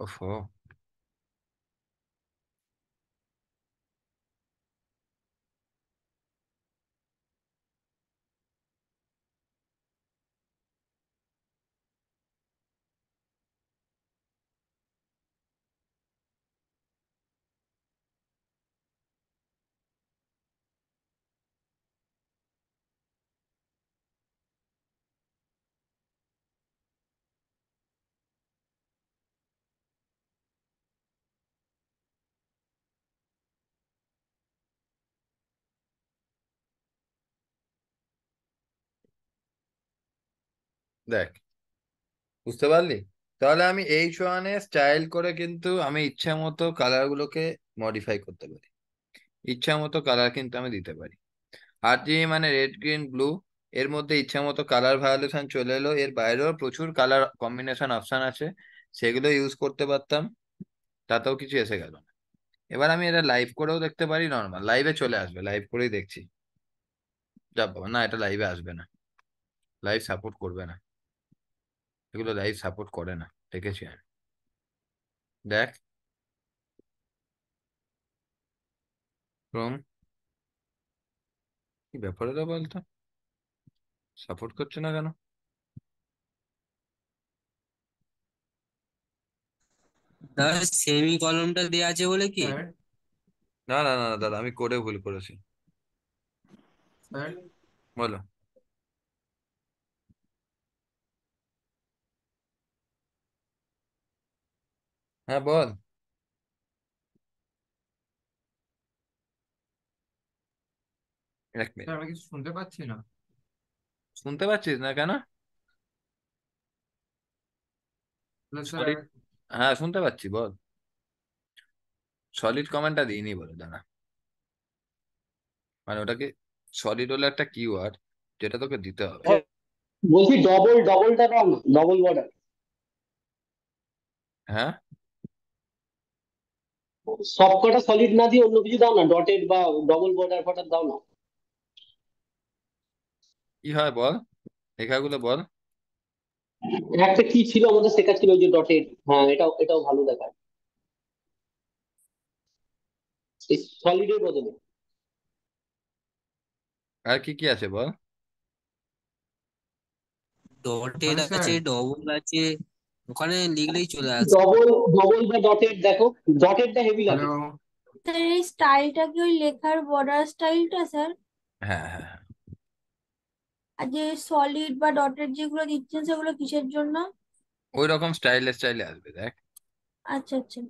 হুম, ওফো দেখ, বুঝতে পারলি? তাহলে আমি এইচ ওয়ানে স্টাইল করে কিন্তু আমি ইচ্ছা মতো কালার গুলোকে মডিফাই করতে পারি। ইচ্ছা মতো কালার কিন্তু আমি দিতে পারি। আর যে মানে রেড গ্রিন ব্লু এর মধ্যে ইচ্ছা মতো কালার ভায়োলেশন চলে এলো, এর বাইরেও প্রচুর কালার কম্বিনেশন অপশন আছে, সেগুলো ইউজ করতে পারতাম, তাতেও কিছু এসে গেল না। এবার আমি এটা লাইভ করেও দেখতে পারি নর্মাল লাইভে চলে আসবে লাইভ করেই দেখছি। যা বাবা না, এটা লাইভে আসবে না। লাইভ সাপোর্ট করবে না। এগুলো লাইভ সাপোর্ট করে না দেখেছি আমি। দেখ। ক্রোম কি ব্যাপার হলো বলতো? সাপোর্ট করছে না কেন? দাদা সেমি কলমটা দেওয়া আছে বলে কি? না না না, দাদা আমি করে ভুল করেছি। বলো। হ্যাঁ বল। এক মিনিট। স্যার আমি কিছু শুনতে পাচ্ছি না। শুনতে পাচ্ছিস না কেন? স্যার। সলিড হ্যাঁ শুনতে পাচ্ছি বল। সলিড কমান্ডটা দিইনি বলে দাঁড়া। মানে ওটাকে সলিড হলো একটা কিওয়ার্ড যেটা তোকে দিতে হবে। বলছি ডবল ডবলটা দাও ডবল বর্ডার হ্যাঁ? সব কটা সলিড না দিয়ে অন্য কিছু দাও না ডটেড বা ডবল বর্ডার ফর্ডার দাও না। কি হয় বল? লেখাগুলো বল। একটা কি ছিল আমাদের শেখা ছিল যে ডটেড হ্যাঁ এটাও এটাও ভালো দেখায়। সলিডের বদলে। আর কি কি আছে বল? ডটেড আছে ডবল আছে। ওখানে লিখলেই চলে আসবে ডবল ডবল বা ডটেড দেখো ডটেডটা হেভি লাগে। হ্যালো স্যার এই স্টাইলটা কি ওই লেখার বর্ডার স্টাইলটা স্যার হ্যাঁ হ্যাঁ হ্যাঁ। আর যে সলিড বা ডটেড যেগুলো দিচ্ছেন সেগুলো কিসের জন্য? ওই রকম স্টাইলে স্টাইলে আসবে দেখ। আচ্ছা আচ্ছা।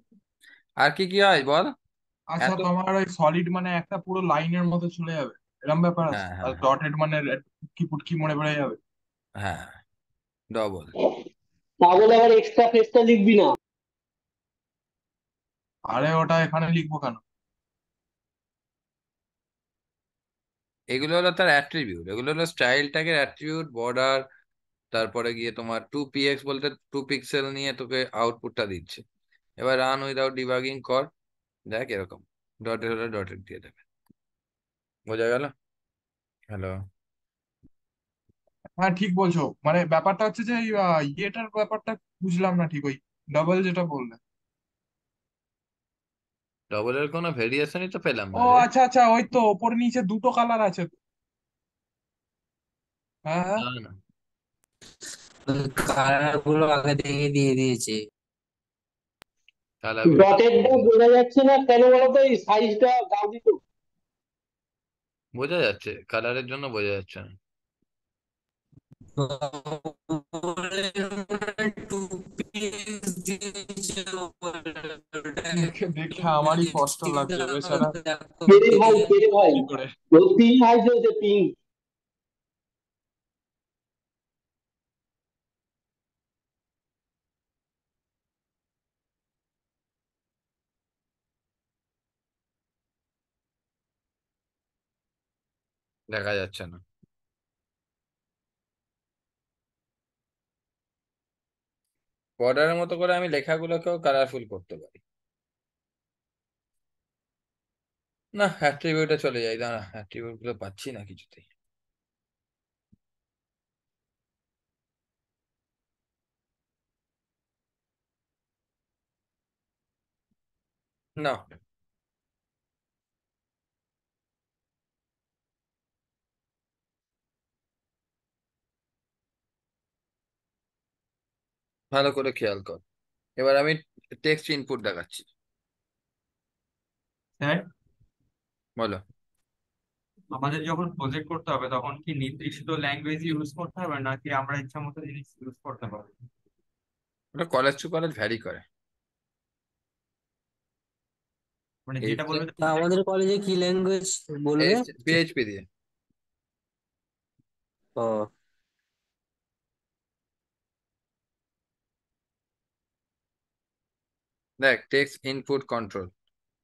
আর কি কি হয় বল? আচ্ছা এত তোমার ওই সলিড মানে একটা পুরো লাইনের মতো চলে যাবে। এরকম ব্যাপার আছে। হ্যাঁ আর হ্যাঁ। ডটেড মানে কি পুটকি মনে পড়ে যাবে। হ্যাঁ ডবল বলে আবার এক্সট্রা ফেসটা লিখবি না। আরে ওটা এখানে লিখব কেন? এগুলো হলো তার অ্যাট্রিবিউট এগুলো হলো স্টাইল ট্যাগের অ্যাট্রিবিউট বর্ডার তারপরে গিয়ে তোমার টু পিএক্স বলতে টু পিক্সেল নিয়ে তোকে আউটপুটটা দিচ্ছে। এবার রান উইদাউট ডিবাগিং কর দেখ এরকম। ডটেড হলে ডটেড দিয়ে দেবে। বোঝা গেল? হ্যালো হ্যাঁ ঠিক বলছো। মানে ব্যাপারটা হচ্ছে যে এই, আহ, ইয়েটার ব্যাপারটা বুঝলাম না ঠিক ওই ডাবল যেটা বললে। ডবলের কোনো ভেরিয়েশনই তো পেলাম ও না রে। আচ্ছা আচ্ছা ওই তো ওপর নিচে দুটো কালার আছে। তো হ্যাঁ হ্যাঁ। না না। কালারগুলো আগে থেকে দিয়ে দিয়েছে। ডটেডটা বোঝা যাচ্ছে না কেন বলতো এই সাইজটা বোঝা যাচ্ছে কালারের জন্য বোঝা যাচ্ছে না টু পিস দিয়েছে ওপরে। ওটা দেখে আমারই কষ্ট লাগছে বেচারা দেখো কে রে ভাই কে রে ভাই ও পিং আসছে যে পিং দেখা যাচ্ছে না বর্ডারের মতো করে আমি লেখাগুলোকেও কালারফুল করতে পারি। না অ্যাট্রিবিউটে চলে যাই, দাঁড়া অ্যাট্রিবিউটগুলো পাচ্ছি না কিছুতেই। না। ভালো করে খেয়াল কর। এবার আমি টেক্সট ইনপুট দেখাচ্ছি। স্যার? বলো। আমাদের যখন প্রজেক্ট করতে হবে তখন কি নির্দিষ্ট ল্যাঙ্গুয়েজ ইউজ করতে হবে নাকি আমরা ইচ্ছা মতো জিনিস ইউজ করতে পারব ওটা কলেজ টু কলেজ ভ্যারি করে। মানে যেটা বলবে আমাদের কলেজে কি ল্যাঙ্গুয়েজ বলবে? পিএইচপি দিয়ে। ও। দেখ টেক্সট ইনপুট কন্ট্রোল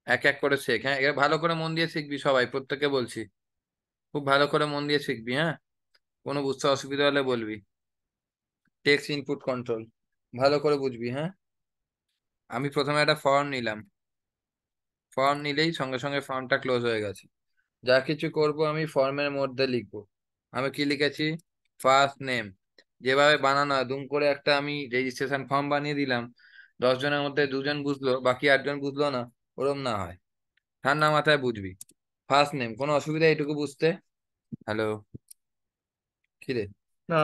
এক এক করে শেখ হ্যাঁ? এবার ভালো করে মন দিয়ে শিখবি সবাই, প্রত্যেককে বলছি। খুব ভালো করে মন দিয়ে শিখবি হ্যাঁ? কোনো বুঝতে অসুবিধা হলে বলবি। টেক্সট ইনপুট কন্ট্রোল ভালো করে বুঝবি হ্যাঁ? আমি প্রথমে একটা ফর্ম নিলাম। ফর্ম নিলেই সঙ্গে সঙ্গে ফর্মটা ক্লোজ হয়ে গেছে। যা কিছু করব আমি ফর্মের মধ্যে লিখব। আমি কি লিখেছি? ফার্স্ট নেম যেভাবে বানানো দুম করে একটা আমি রেজিস্ট্রেশন ফর্ম বানিয়ে দিলাম। দশ জনের মধ্যে দুজন বুঝলো বাকি আটজন বুঝলো না ওরম না হয়। ঠান্ডা মাথায় বুঝবি। ফার্স্ট নেম কোনো অসুবিধা এটুকু বুঝতে? হ্যালো কি রে? না।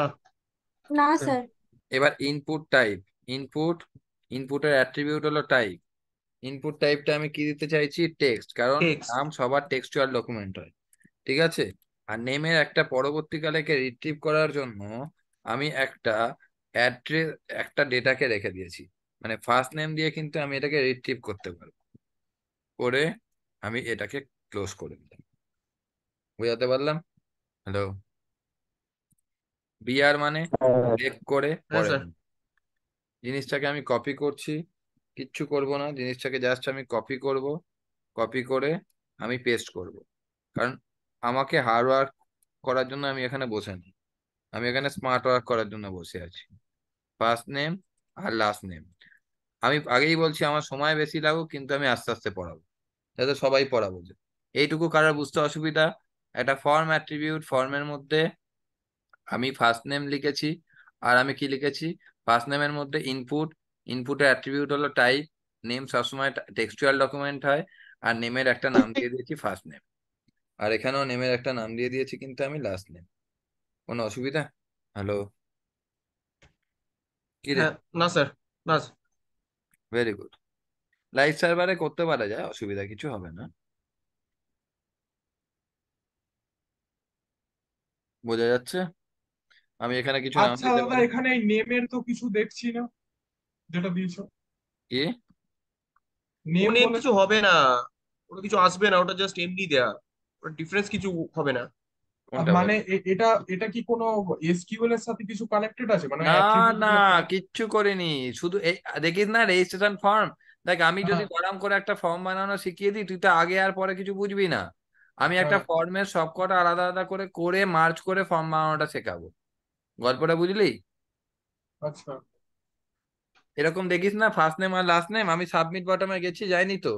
না স্যার এবার ইনপুট টাইপ ইনপুট ইনপুটের অ্যাট্রিবিউট হলো টাইপ ইনপুট টাইপটা আমি কি দিতে চাইছি? টেক্সট কারণ নাম সবার টেক্সচুয়াল ডকুমেন্ট হয়। ঠিক আছে? আর নেমের একটা পরবর্তীকালেকে রিট্রিভ করার জন্য আমি একটা অ্যাড্রেস একটা ডেটাকে রেখে দিয়েছি। মানে ফার্স্ট নেম দিয়ে কিন্তু আমি এটাকে রিট্রিভ করতে পারব। করে আমি এটাকে ক্লোজ করে দিলাম। বুঝাতে পারলাম? হ্যালো বিআর মানে ব্রেক করে। জিনিসটাকে আমি কপি করছি। কিচ্ছু করব না। জিনিসটাকে জাস্ট আমি কপি করব। কপি করে আমি পেস্ট করব। কারণ আমাকে হার্ড ওয়ার্ক করার জন্য আমি এখানে বসে নেই আমি এখানে স্মার্ট ওয়ার্ক করার জন্য বসে আছি। ফার্স্ট নেম আর লাস্ট নেম আমি আগেই বলছি আমার সময় বেশি লাগুক, কিন্তু আমি আস্তে আস্তে পড়াবো। যাতে সবাই পড়া বোঝে এইটুকু কারোর বুঝতে অসুবিধা। একটা ফর্ম অ্যাট্রিবিউট ফর্মের মধ্যে আমি ফার্স্ট নেম লিখেছি। আর আমি কি লিখেছি? ফার্স্ট নেমের মধ্যে ইনপুট ইনপুটের অ্যাট্রিবিউট হলো টাইপ নেম সবসময় টেক্সচুয়াল ডকুমেন্ট হয়। আর নেমের একটা নাম দিয়ে দিয়েছি ফার্স্ট নেম আর এখানেও নেমের একটা নাম দিয়ে দিয়েছি কিন্তু আমি লাস্ট নেম কোনো অসুবিধা? হ্যালো কি হ্যাঁ না স্যার না ভেরি গুড লাইভ সার্ভারে করতে পারা যায় অসুবিধা কিছু হবে না। বোঝা যাচ্ছে? আমি এখানে কিছু নাম আচ্ছা দিতে দাদা পারি? এখানে এই নেমের তো কিছু দেখছি না যেটা দিয়েছ। কি? নেম নেম বলে কিছু হবে না। ওটা কিছু আসবে না ওটা জাস্ট এমনি দেয়া। ওটা ডিফারেন্স কিছু হবে না। মানে এটা এটা কি কোনো এসকিউএল এর সাথে কিছু কানেক্টেড আছে? মানে না না কিচ্ছু করিনি। শুধু দেখিস না রেজিস্ট্রেশন ফর্ম দেখ আমি যদি হ্যাঁ গরম করে একটা ফর্ম বানানো শিখিয়ে দিই তুই তো আগে আর পরে কিছু বুঝবি না। আমি একটা হ্যাঁ। ফর্মের সবকটা আলাদা আলাদা করে করে মার্চ করে ফর্ম বানানোটা শেখাবো। গল্পটা বুঝলি? আচ্ছা। এরকম দেখিস না ফার্স্ট নেম আর লাস্ট নেম আমি সাবমিট বটমে গেছি যাইনি তো?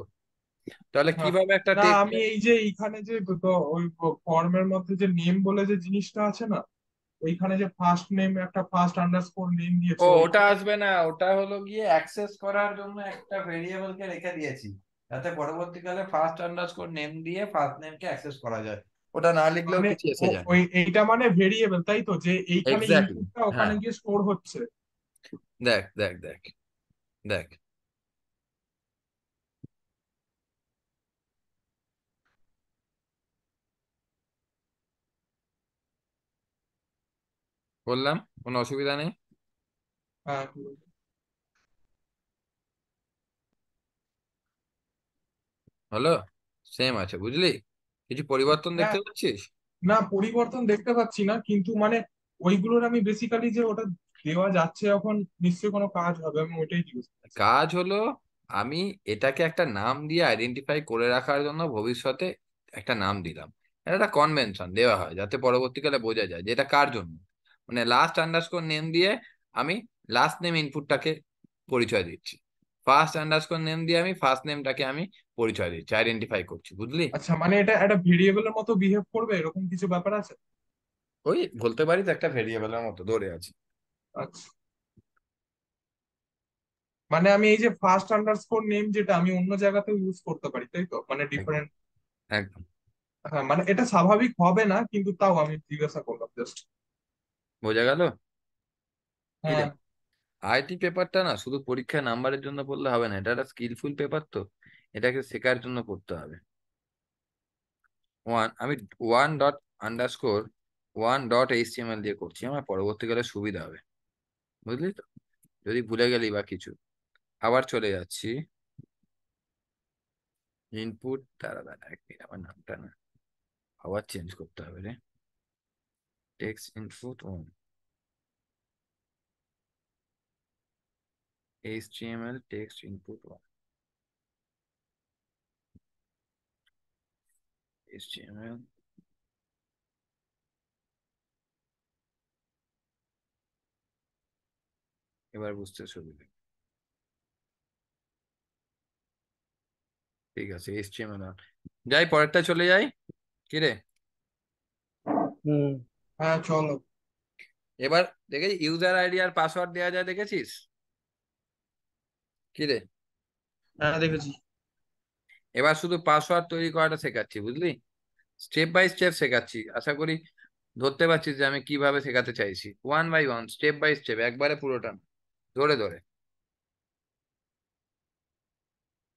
তাহলে হ্যাঁ। কীভাবে একটা না আমি এই যে এইখানে যে ওই ফর্মের মধ্যে যে নেম বলে যে জিনিসটা আছে না ওইখানে যে ফার্স্ট নেম একটা ফার্স্ট আন্ডারস্কোর নেম ও দিয়েছে ওটা ওইখানে আসবে না ওটা হলো গিয়ে অ্যাক্সেস করার জন্য একটা ভেরিয়েবলকে রেখে দিয়েছি যাতে পরবর্তীকালে ফার্স্ট আন্ডারস্কোর নেম দিয়ে ফার্স্ট নেমকে অ্যাক্সেস করা যায়। ওটা না লিখলেও মানে কিছু এসে যায়। ওই এইটা মানে ভেরিয়েবল তাই তো? যে এইখানে ইনপুটটা ওখানে হ্যাঁ। গিয়ে স্টোর হচ্ছে। দেখ দেখ দেখ দেখ। বললাম কোনো অসুবিধা নেই হ্যাঁ হলো সেম আছে বুঝলি কিছু পরিবর্তন দেখতে পাচ্ছিস না পরিবর্তন দেখতে পাচ্ছি না কিন্তু মানে ওইগুলোর আমি বেসিক্যালি যে ওটা দেওয়া যাচ্ছে এখন নিশ্চয়ই কোনো কাজ হবে আমি ওইটাই জিজ্ঞেস করছি। কাজ হলো আমি এটাকে একটা নাম দিয়ে আইডেন্টিফাই করে রাখার জন্য ভবিষ্যতে একটা নাম দিলাম। এটা একটা কনভেনশন দেওয়া হয় যাতে পরবর্তীকালে বোঝা যায় যে এটা কার জন্য। মানে লাস্ট আন্ডারস্কোর নেম দিয়ে আমি লাস্ট নেম ইনপুটটাকে পরিচয় দিচ্ছি। ফার্স্ট আন্ডারস্কোর নেম দিয়ে আমি ফার্স্ট নেমটাকে আমি পরিচয় দিচ্ছি আইডেন্টিফাই করছি বুঝলি? আচ্ছা মানে এটা একটা ভেরিয়েবলের মতো বিহেভ করবে এরকম কিছু ব্যাপার আছে? ওই বলতে পারিস একটা ভেরিয়েবলের মতো ধরে আছে। আচ্ছা। মানে আমি এই যে ফার্স্ট আন্ডারস্কোর নেম যেটা আমি অন্য জায়গাতেও ইউজ করতে পারি তাই তো? মানে ডিফারেন্ট একদম। হ্যাঁ মানে এটা স্বাভাবিক হবে না কিন্তু তাও আমি জিজ্ঞাসা করলাম জাস্ট বোঝা গেল? হ্যাঁ। আইটি পেপারটা না শুধু পরীক্ষায় নাম্বারের জন্য পড়লে হবে না এটা একটা স্কিলফুল পেপার তো এটাকে শেখার জন্য পড়তে হবে। ওয়ান আমি one dot underscore one dot HTML দিয়ে করছি আমার পরবর্তীকালে সুবিধা হবে। বুঝলি তো? যদি ভুলে গেলি বা কিছু। আবার চলে যাচ্ছি। ইনপুট দাঁড়া দাঁড়া এক মিনিট আমার নামটা না আবার চেঞ্জ করতে হবে রে। Text input one HTML text input one HTML এবার বুঝতে সুবিধা ঠিক আছে HTML one যাই পরেরটা চলে যাই। কি রে? হুম। হ্যাঁ চলো। এবার দেখে ইউজার আইডি আর পাসওয়ার্ড দেওয়া যায় দেখেছিস? কি রে? হ্যাঁ দেখেছি। এবার শুধু পাসওয়ার্ড তৈরি করাটা শেখাচ্ছি বুঝলি? স্টেপ বাই স্টেপ শেখাচ্ছি। আশা করি ধরতে পারছিস যে আমি কীভাবে শেখাতে চাইছি। One by one step by step একবারে পুরোটা ধরে ধরে।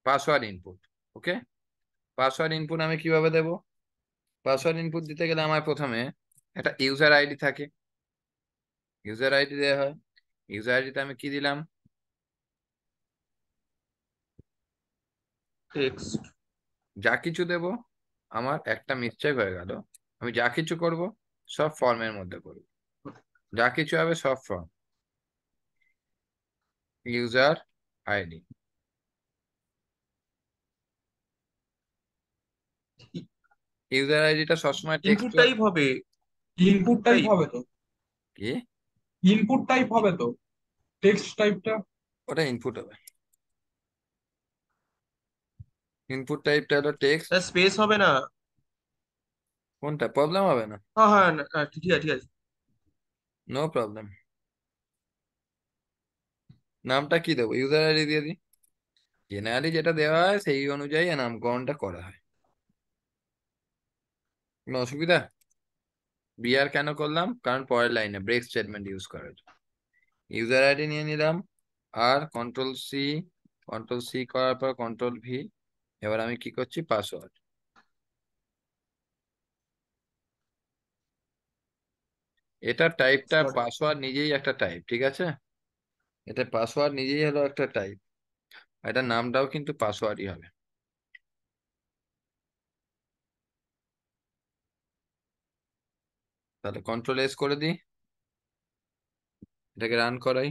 Password input okay password input আমি কীভাবে দেব? পাসওয়ার্ড ইনপুট দিতে গেলে আমার প্রথমে একটা ইউজার আইডি থাকে। ইউজার আইডি দেওয়া হয়। ইউজার আইডিতে আমি কি দিলাম? টেক্সট যা কিছু দেব আমার একটা মিস্টেক হয়ে গেল। আমি যা কিছু করব সব ফর্মের মধ্যে করব যা কিছু হবে সব ফর্ম ইউজার আইডি ইউজার আইডিটা সবসময় টেক্সট টাইপ হবে। ইনপুট টাইপ হবে তো? কি? ইনপুট টাইপ হবে তো? টেক্সট টাইপটা ওটা ইনপুট হবে। ইনপুট টাইপটা হলো টেক্সট স্পেস হবে না। কোনটা? প্রবলেম হবে না? হ্যাঁ হ্যাঁ না, ঠিক আছে ঠিক আছে। নো প্রবলেম নামটা কি দেবো? ইউজার আইডি দিয়ে দিই। জেনারেলি যেটা দেওয়া হয় সেই অনুযায়ী নামকরণটা করা হয়। কোনো অসুবিধা? বিআর কেন করলাম? কারণ পরের লাইনে ব্রেক স্টেটমেন্ট ইউজ করার জন্য। ইউজার আইডি নিয়ে নিলাম আর কন্ট্রোল সি কন্ট্রোল সি করার পর কন্ট্রোল ভি এবার আমি কি করছি? পাসওয়ার্ড এটা টাইপটা পাসওয়ার্ড নিজেই একটা টাইপ ঠিক আছে? এটা পাসওয়ার্ড নিজেই হলো একটা টাইপ এটার নামটাও কিন্তু পাসওয়ার্ডই হবে। তাহলে কন্ট্রোল এস করে দিই। এটাকে রান করাই।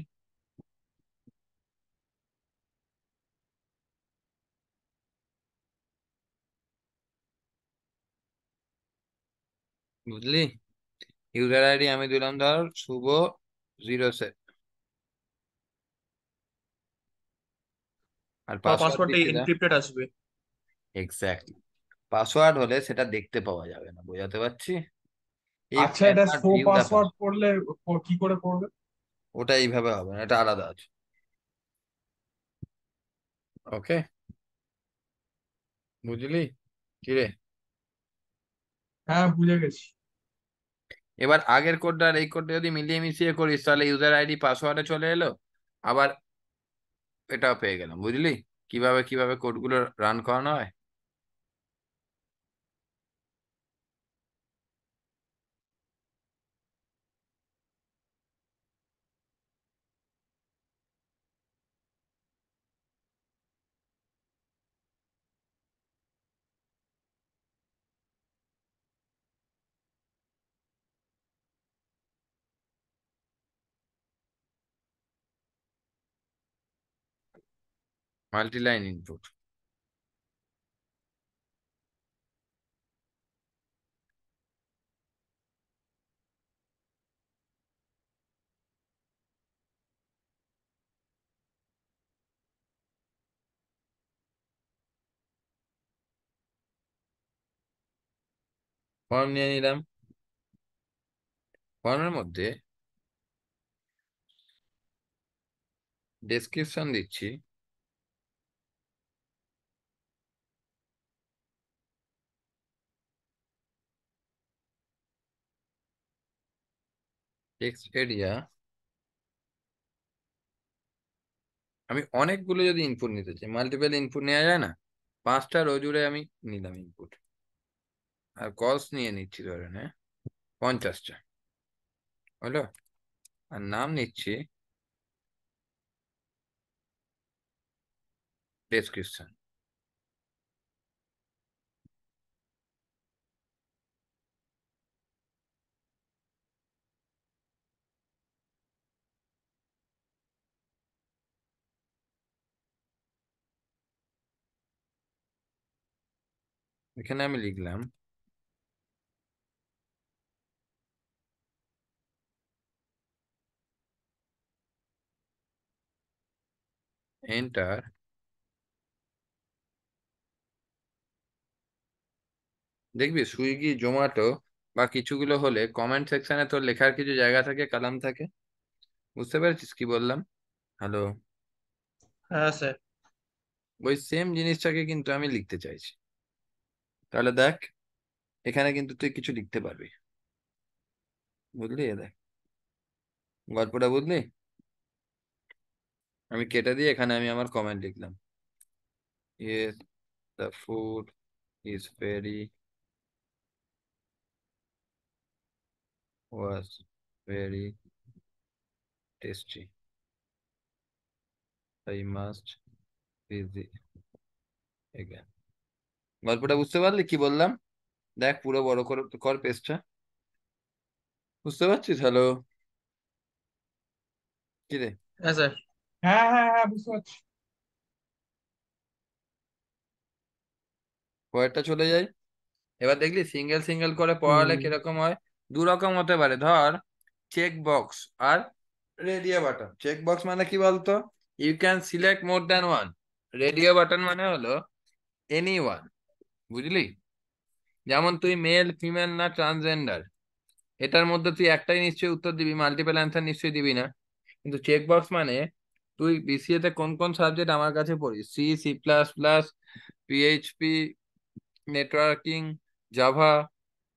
বুঝলি? ইউজার আইডি আমি দিলাম ধর শুভ জিরো সেট আর পাসওয়ার্ড পাসওয়ার্ডটা এনক্রিপ্টেড আসবে। এক্স্যাক্টলি পাসওয়ার্ড হলে সেটা দেখতে পাওয়া যাবে না বোঝাতে পারছি? আচ্ছা এটা শো পাসওয়ার্ড করলে কি করে করবে ওটা এইভাবে হবে না এটা আলাদা আছে। ওকে বুঝলি? কি রে হ্যাঁ বুঝে গেছি। এবার আগের কোডটা আর এই কোডটা যদি মিলিয়ে মিশিয়ে করিস তাহলে ইউজার আইডি পাসওয়ার্ডে চলে এলো আবার এটাও পেয়ে গেলাম বুঝলি? কীভাবে কীভাবে কোডগুলো রান করানো হয়? মাল্টি লাইন ইনপুট ফর্ম নিয়ে নিলাম ফর্মের মধ্যে ডেসক্রিপশন দিচ্ছি টেক্সট এরিয়া আমি অনেকগুলো যদি ইনপুট নিতে চাই মাল্টিপল ইনপুট নেওয়া যায় না? পাঁচটা রো জুড়ে আমি নিলাম ইনপুট আর কলস নিয়ে নিচ্ছি ধরে নে পঞ্চাশটা। হলো? আর নাম নিচ্ছি ডেসক্রিপশন এখানে আমি লিখলাম এন্টার দেখবি সুইগি জোম্যাটো বা কিছুগুলো হলে কমেন্ট সেকশনে তোর লেখার কিছু জায়গা থাকে কালাম থাকে। বুঝতে পেরেছিস কি বললাম? হ্যালো হ্যাঁ স্যার ওই সেম জিনিসটাকে কিন্তু আমি লিখতে চাইছি। তাহলে দেখ, এখানে কিন্তু তুই কিছু লিখতে পারবি। বুঝলি? দেখ। গল্পটা বুঝলি? আমি কেটে দিয়ে এখানে আমি আমার কমেন্ট লিখলাম। Yes the food is very was very tasty. I must visit again. গল্পটা বুঝতে পারলি? কি বললাম? দেখ পুরো বড় করে কর পেজটা। বুঝতে পারছিস? হ্যালো কি রে? হ্যাঁ স্যার। হ্যাঁ হ্যাঁ হ্যাঁ বুঝতে পারছি। পরেরটা চলে যাই। এবার দেখলি সিঙ্গেল সিঙ্গেল করে পড়ালে কীরকম হয়? দু রকম হতে পারে। ধর চেক বক্স আর রেডিও বাটন চেক বক্স মানে কি বলতো? You can select more than one radio button মানে হলো এনি ওয়ান বুঝলি? যেমন তুই মেল ফিমেল না ট্রান্সজেন্ডার এটার মধ্যে তুই একটাই নিশ্চয়ই উত্তর দিবি মাল্টিপল অ্যান্সার নিশ্চয়ই দিবি না। কিন্তু চেক বক্স মানে তুই বিসিএ তে কোন কোন সাবজেক্ট আমার কাছে পড়িস? C C plus plus PHP networking Java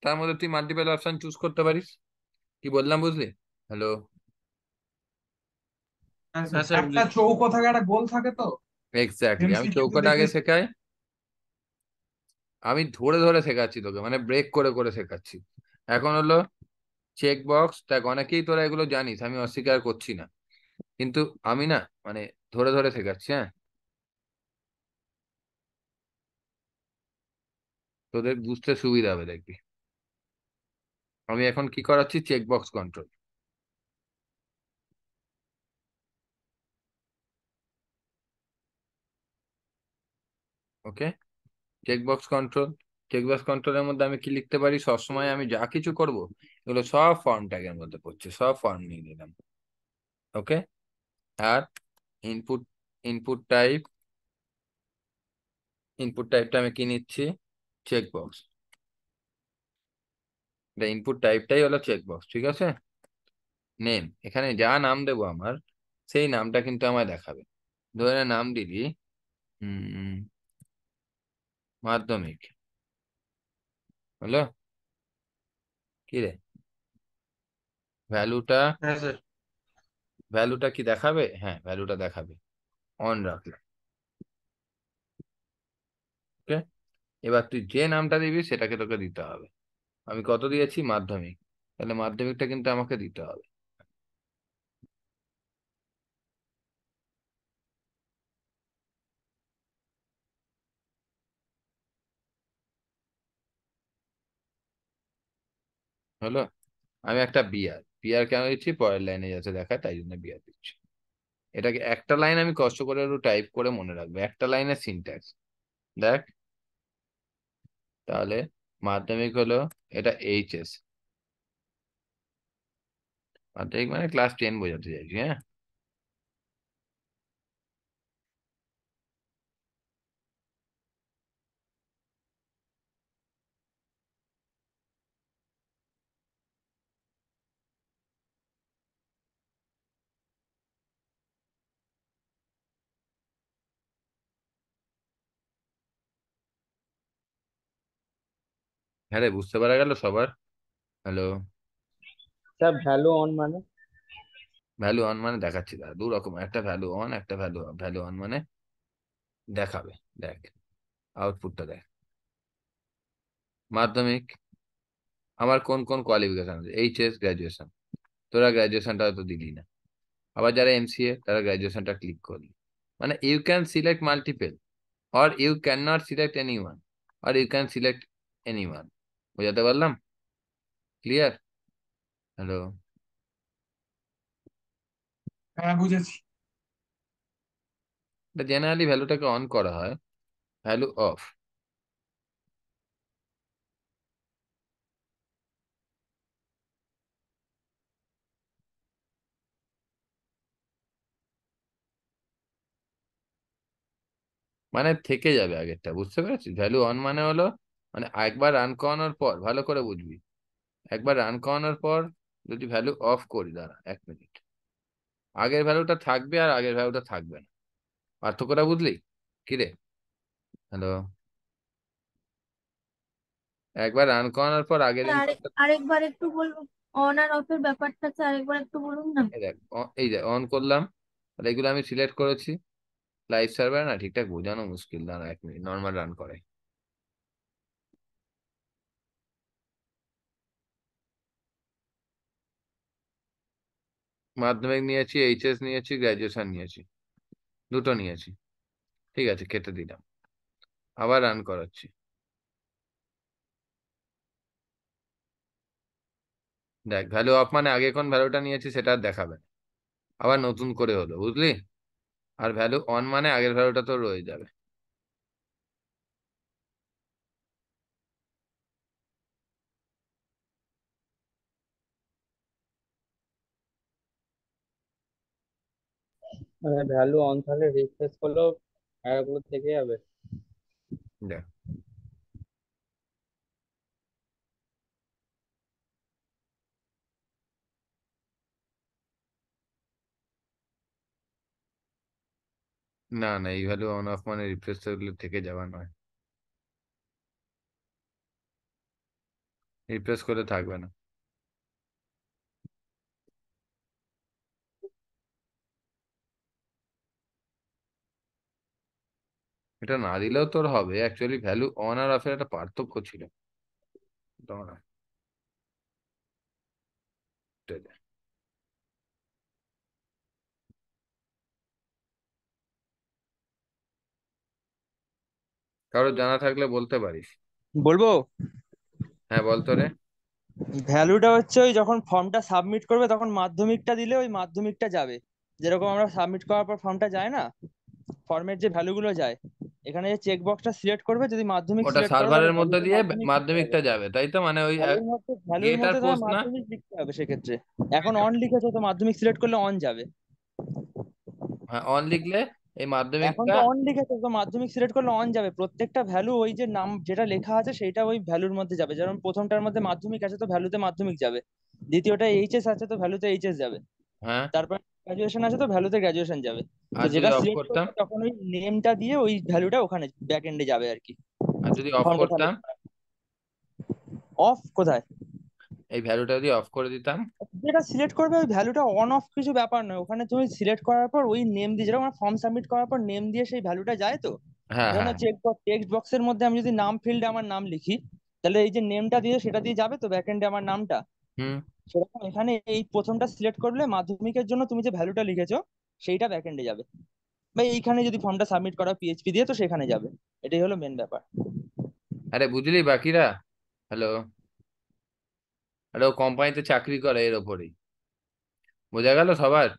তার মধ্যে তুই মাল্টিপল অপশন চুজ করতে পারিস। কি বললাম বুঝলি? হ্যালো হ্যাঁ একটা চৌকো থাকে একটা গোল থাকে তো। এক্স্যাক্টলি আমি চৌকোটা আগে শেখাই আমি ধরে ধরে শেখাচ্ছি তোকে মানে ব্রেক করে করে শেখাচ্ছি। এখন হলো চেক বক্স দেখ অনেকেই তোরা এগুলো জানিস, আমি অস্বীকার করছি না। কিন্তু আমি না মানে ধরে ধরে শেখাচ্ছি হ্যাঁ? তোদের বুঝতে সুবিধা হবে, দেখবি। আমি এখন কি করাচ্ছি? Check box control okay check box control checkbox কন্ট্রোলের মধ্যে আমি কি লিখতে পারি? সবসময় আমি যা কিছু করব, এগুলো সব ফর্ম ট্যাগের মধ্যে পড়ছে, সব ফর্ম নিয়ে নিলাম। ওকে আর ইনপুট ইনপুট টাইপ ইনপুট টাইপটা আমি কি নিচ্ছি? চেক বক্স ইনপুট টাইপটাই হলো চেক বক্স ঠিক আছে? নেম এখানে যা নাম দেবো আমার, সেই নামটা কিন্তু আমায় দেখাবে। ধরে নাম দিলি হুম মাধ্যমিক। হলো? কি রে? ভ্যালুটা? হ্যাঁ স্যার। ভ্যালুটা কি দেখাবে? হ্যাঁ ভ্যালুটা দেখাবে। অন রাখলাম ওকে? এবার তুই যে নামটা দিবি সেটাকে তোকে দিতে হবে। আমি কত দিয়েছি? মাধ্যমিক। তাহলে মাধ্যমিকটা কিন্তু আমাকে দিতে হবে। হলো, আমি একটা বিয়ার বিয়ার কেন দিচ্ছি? পরের লাইনে যাতে দেখায়, তাই জন্য বিয়ার দিচ্ছি। এটাকে একটা লাইন আমি কষ্ট করে একটু টাইপ করে মনে রাখব, একটা লাইনের সিনট্যাক্স। দেখ। তাহলে মাধ্যমিক হলো এটা এইচএস মাধ্যমিক মানে ক্লাস টেন বোঝাতে চাইছি হ্যাঁ? হ্যাঁ রে বুঝতে পারা গেল সবার? হ্যালো স্যার ভ্যালু অন মানে? ভ্যালু অন মানে দেখাচ্ছি দাদা দু রকম একটা ভ্যালু অন একটা ভ্যালু ভ্যালু অন মানে দেখাবে দেখ আউটপুটটা দেখ। মাধ্যমিক আমার কোন কোন কোয়ালিফিকেশন আছে? এইচএস গ্রাজুয়েশন তোরা গ্রাজুয়েশনটা হয়তো দিলি না। আবার যারা এমসিএ তারা গ্রাজুয়েশনটা ক্লিক করলি। মানে you can select multiple or you can not select any one or you can select any one বোঝাতে পারলাম ক্লিয়ার হ্যালো হ্যাঁ বুঝেছি এটা জেনারেলি ভ্যালুটাকে অন করা হয় ভ্যালু অফ মানে থেকে যাবে আগেরটা বুঝতে পেরেছিস ভ্যালু অন মানে হলো মানে একবার রান করানোর পর ভালো করে বুঝবি। একবার রান করানোর পর যদি ভ্যালু অফ করি দাঁড়া এক মিনিট আগের ভ্যালুটা থাকবে আর আগের ভ্যালুটা থাকবে না। পার্থক্যটা বুঝলি? কি রে? হ্যালো একবার রান করানোর পর আগের আরেক আরেকবার একটু বলুন অন আর অফ এর ব্যাপারটা আরেকবার একটু বলুন না। এই দেখ এই দেখ অন করলাম আর এগুলো আমি সিলেক্ট করেছি। লাইভ সার্ভার না ঠিকঠাক বোঝানো মুশকিল দাঁড়া এক মিনিট নর্মাল রান করে মাধ্যমিক নিয়েছি এইচএস নিয়েছি গ্রাজুয়েশন নিয়েছি। দুটো নিয়েছি। ঠিক আছে, কেটে দিলাম। আবার রান করাচ্ছি। দেখ ভ্যালু অফ মানে আগে কোন ভ্যালুটা নিয়েছি সেটা আর দেখাবে আবার নতুন করে হলো, বুঝলি? আর ভ্যালু অন মানে আগের ভ্যালুটা তো রয়ে যাবে। মানে ভ্যালু অন থাকলে রিফ্রেশ করলেও এররগুলো থেকে যাবে। দেখ না না, এই ভ্যালু অন অফ মানে রিফ্রেশ করলে থেকে যাওয়া নয়। রিফ্রেশ করে থাকবে না। এটা না দিলেও তোর হবে। অ্যাকচুয়ালি ভ্যালু অন আর অফের একটা পার্থক্য ছিল। দাঁড়া। কারও জানা থাকলে বলতে পারিস। বলব? হ্যাঁ বল তো রে ভ্যালুটা হচ্ছে ওই যখন ফর্মটা সাবমিট করবে তখন মাধ্যমিকটা দিলে ওই মাধ্যমিকটা যাবে। যেরকম আমরা সাবমিট করার পর ফর্মটা যায় না? ফর্মের যে ভ্যালুগুলো যায় এখানে যে চেক বক্সটা সিলেক্ট করবে যদি মাধ্যমিক ওটা সার্ভারের মধ্যে দিয়ে মাধ্যমিকটা যাবে তাই তো? মানে ওই আর পোস্ট না? মাধ্যমিক লিখতে হবে সেক্ষেত্রে। এখন অন লিখেছো তো মাধ্যমিক সিলেক্ট করলে অন যাবে। হ্যাঁ অন লিখলে এই এখন মাধ্যমিকটা তো অন লিখেছো তো মাধ্যমিক সিলেক্ট করলে অন যাবে। প্রত্যেকটা ভ্যালু ওই যে নাম যেটা লেখা আছে সেটা ওই ভ্যালুর মধ্যে যাবে। যেমন প্রথমটার মধ্যে মাধ্যমিক আছে তো ভ্যালুতে মাধ্যমিক যাবে। দ্বিতীয়টা এইচএস আছে তো ভ্যালুতে এইচএস যাবে। হ্যাঁ। তারপর গ্রাজুয়েশন আছে তো ভ্যালুতে গ্রাজুয়েশন যাবে। আর যেটা অফ সিলেক্ট করতাম তখন ওই নেমটা দিয়ে ওই ভ্যালুটা ওখানে ব্যাক এন্ডে যাবে আর কি। আর যদি অফ করতাম? অফ কোথায়? এই ভ্যালুটা যদি অফ করে দিতাম? যেটা সিলেক্ট করবে ওই ভ্যালুটা অন অফ কিছু ব্যাপার নয়। ওখানে তুমি সিলেক্ট করার পর ওই নেম দিয়ে যেরকম ফর্ম সাবমিট করার পর নেম দিয়ে সেই ভ্যালুটা যায় তো? হ্যাঁ হ্যাঁ। চেক টেক্সট বক্সের মধ্যে আমি যদি নাম ফিল্ডে আমার নাম লিখি তাহলে এই যে নেমটা দিয়ে সেটা দিয়ে যাবে তো ব্যাক এন্ডে আমার নামটা? হুম। সেরকম এখানে এই প্রথমটা সিলেক্ট করলে মাধ্যমিকের জন্য তুমি যে ভ্যালুটা লিখেছো সেইটা ব্যাক এন্ডে যাবে। বা এইখানে যদি ফর্মটা সাবমিট করা পিএইচপি দিয়ে তো সেখানে যাবে। এটাই হলো মেন ব্যাপার। আরে বুঝলি বাকিরা? হ্যালো আরে ও কোম্পানিতে চাকরি করে এর ওপরেই। বোঝা গেল সবার?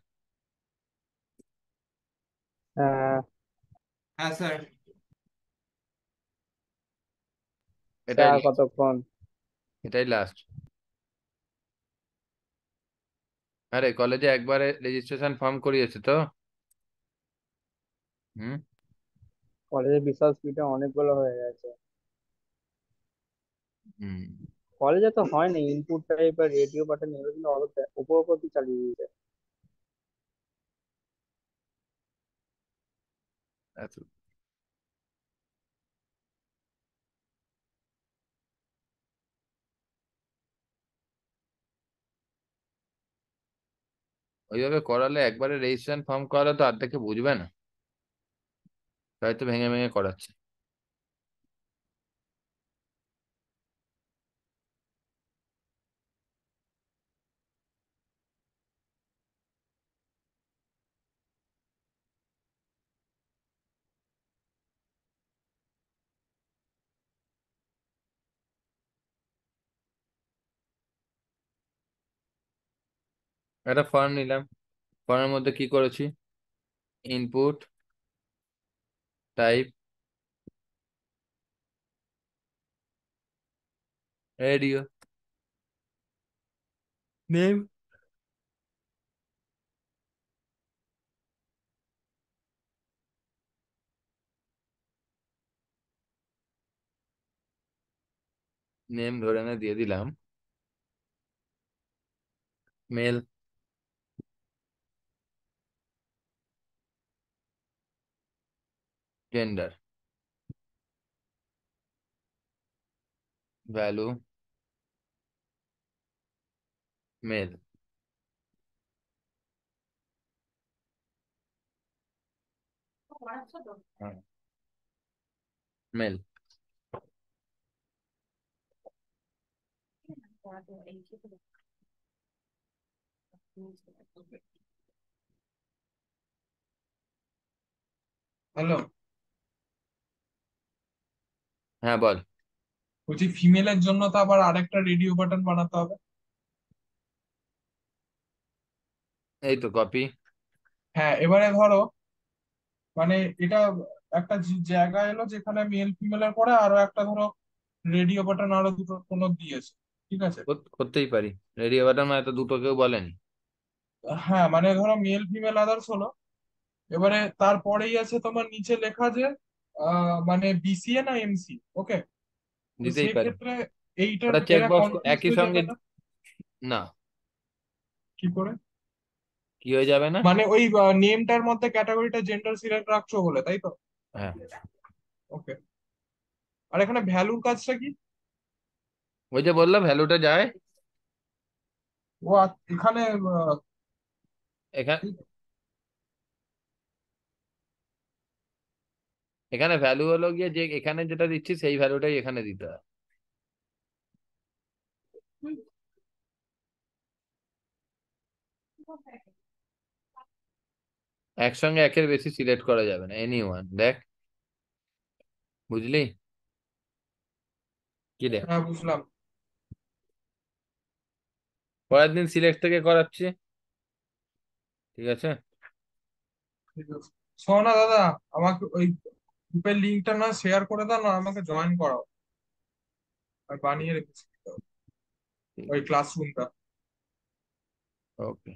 হ্যাঁ। হ্যাঁ স্যার। এটাই কতক্ষণ? এটাই লাস্ট আরে কলেজে একবারে রেজিস্ট্রেশন ফর্ম করিয়েছে তো? হুম? কলেজে বিশাল স্পিডে অনেকগুলো হয়ে গেছে। হুম। কলেজে তো হয় না ইনপুট টাইপ আর রেডিও বাটন এগুলো অত উপর উপর দিয়ে চালিয়ে দিয়েছে। এত- ওইভাবে করালে একবারে রেজিস্ট্রেশন ফর্ম করালে তো অর্ধেকে বুঝবে না। তাই তো ভেঙে ভেঙে করাচ্ছে। একটা ফর্ম নিলাম। ফর্মের মধ্যে কি করেছি? Input type radio name name ধরে এনে দিয়ে দিলাম। Male gender value male male hello হ্যাঁ বল। বলছি ফিমেলের জন্য তো আবার আরেকটা রেডিও বাটন বানাতে হবে। এই তো কপি হ্যাঁ এবারে ধরো মানে এটা একটা জি- জায়গা এলো যেখানে মেল ফিমেলের পরে আরও একটা ধরো রেডিও বাটন আরও দুটো কোনো দিয়েছে ঠিক আছে? করতেই পারি। রেডিও বাটন মানে তো দুটো কেউ বলেনি। হ্যাঁ মানে ধরো মেল ফিমেল আদার্স হলো এবারে তারপরেই আছে তোমার নিচে লেখা যে মানে বিসিএ না এমসি ওকে দিতেই পারি। সেক্ষেত্রে এইটার ওটা চেক বক্স একই সঙ্গে না? কি করে? কি হয়ে যাবে না? মানে ওই নেমটার মধ্যে ক্যাটাগরিটা জেন্ডার সিলেক্ট রাখছো বলে তাই তো? হ্যাঁ। ওকে আর এখানে ভ্যালুর কাজটা কি? ওই যে বললাম ভ্যালুটা যায়। ও এখানে এখানে এখানে ভ্যালু হলো গিয়ে যে এখানে যেটা দিচ্ছি সেই ভ্যালুটাই এখানে দিতে হয়। একসঙ্গে একের বেশি সিলেক্ট করা যাবে না এনি ওয়ান দেখ। বুঝলি? কি রে হ্যাঁ বুঝলাম। পরের দিন সিলেক্ট থেকে করাচ্ছি। ঠিক আছে ঠিক আছে? শোনো না দাদা আমাকে ওই গ্রুপের লিঙ্কটা না শেয়ার করে দাও, না আমাকে জয়েন করাও। আর বানিয়ে রেখেছি ওই ক্লাসরুমটা ওকে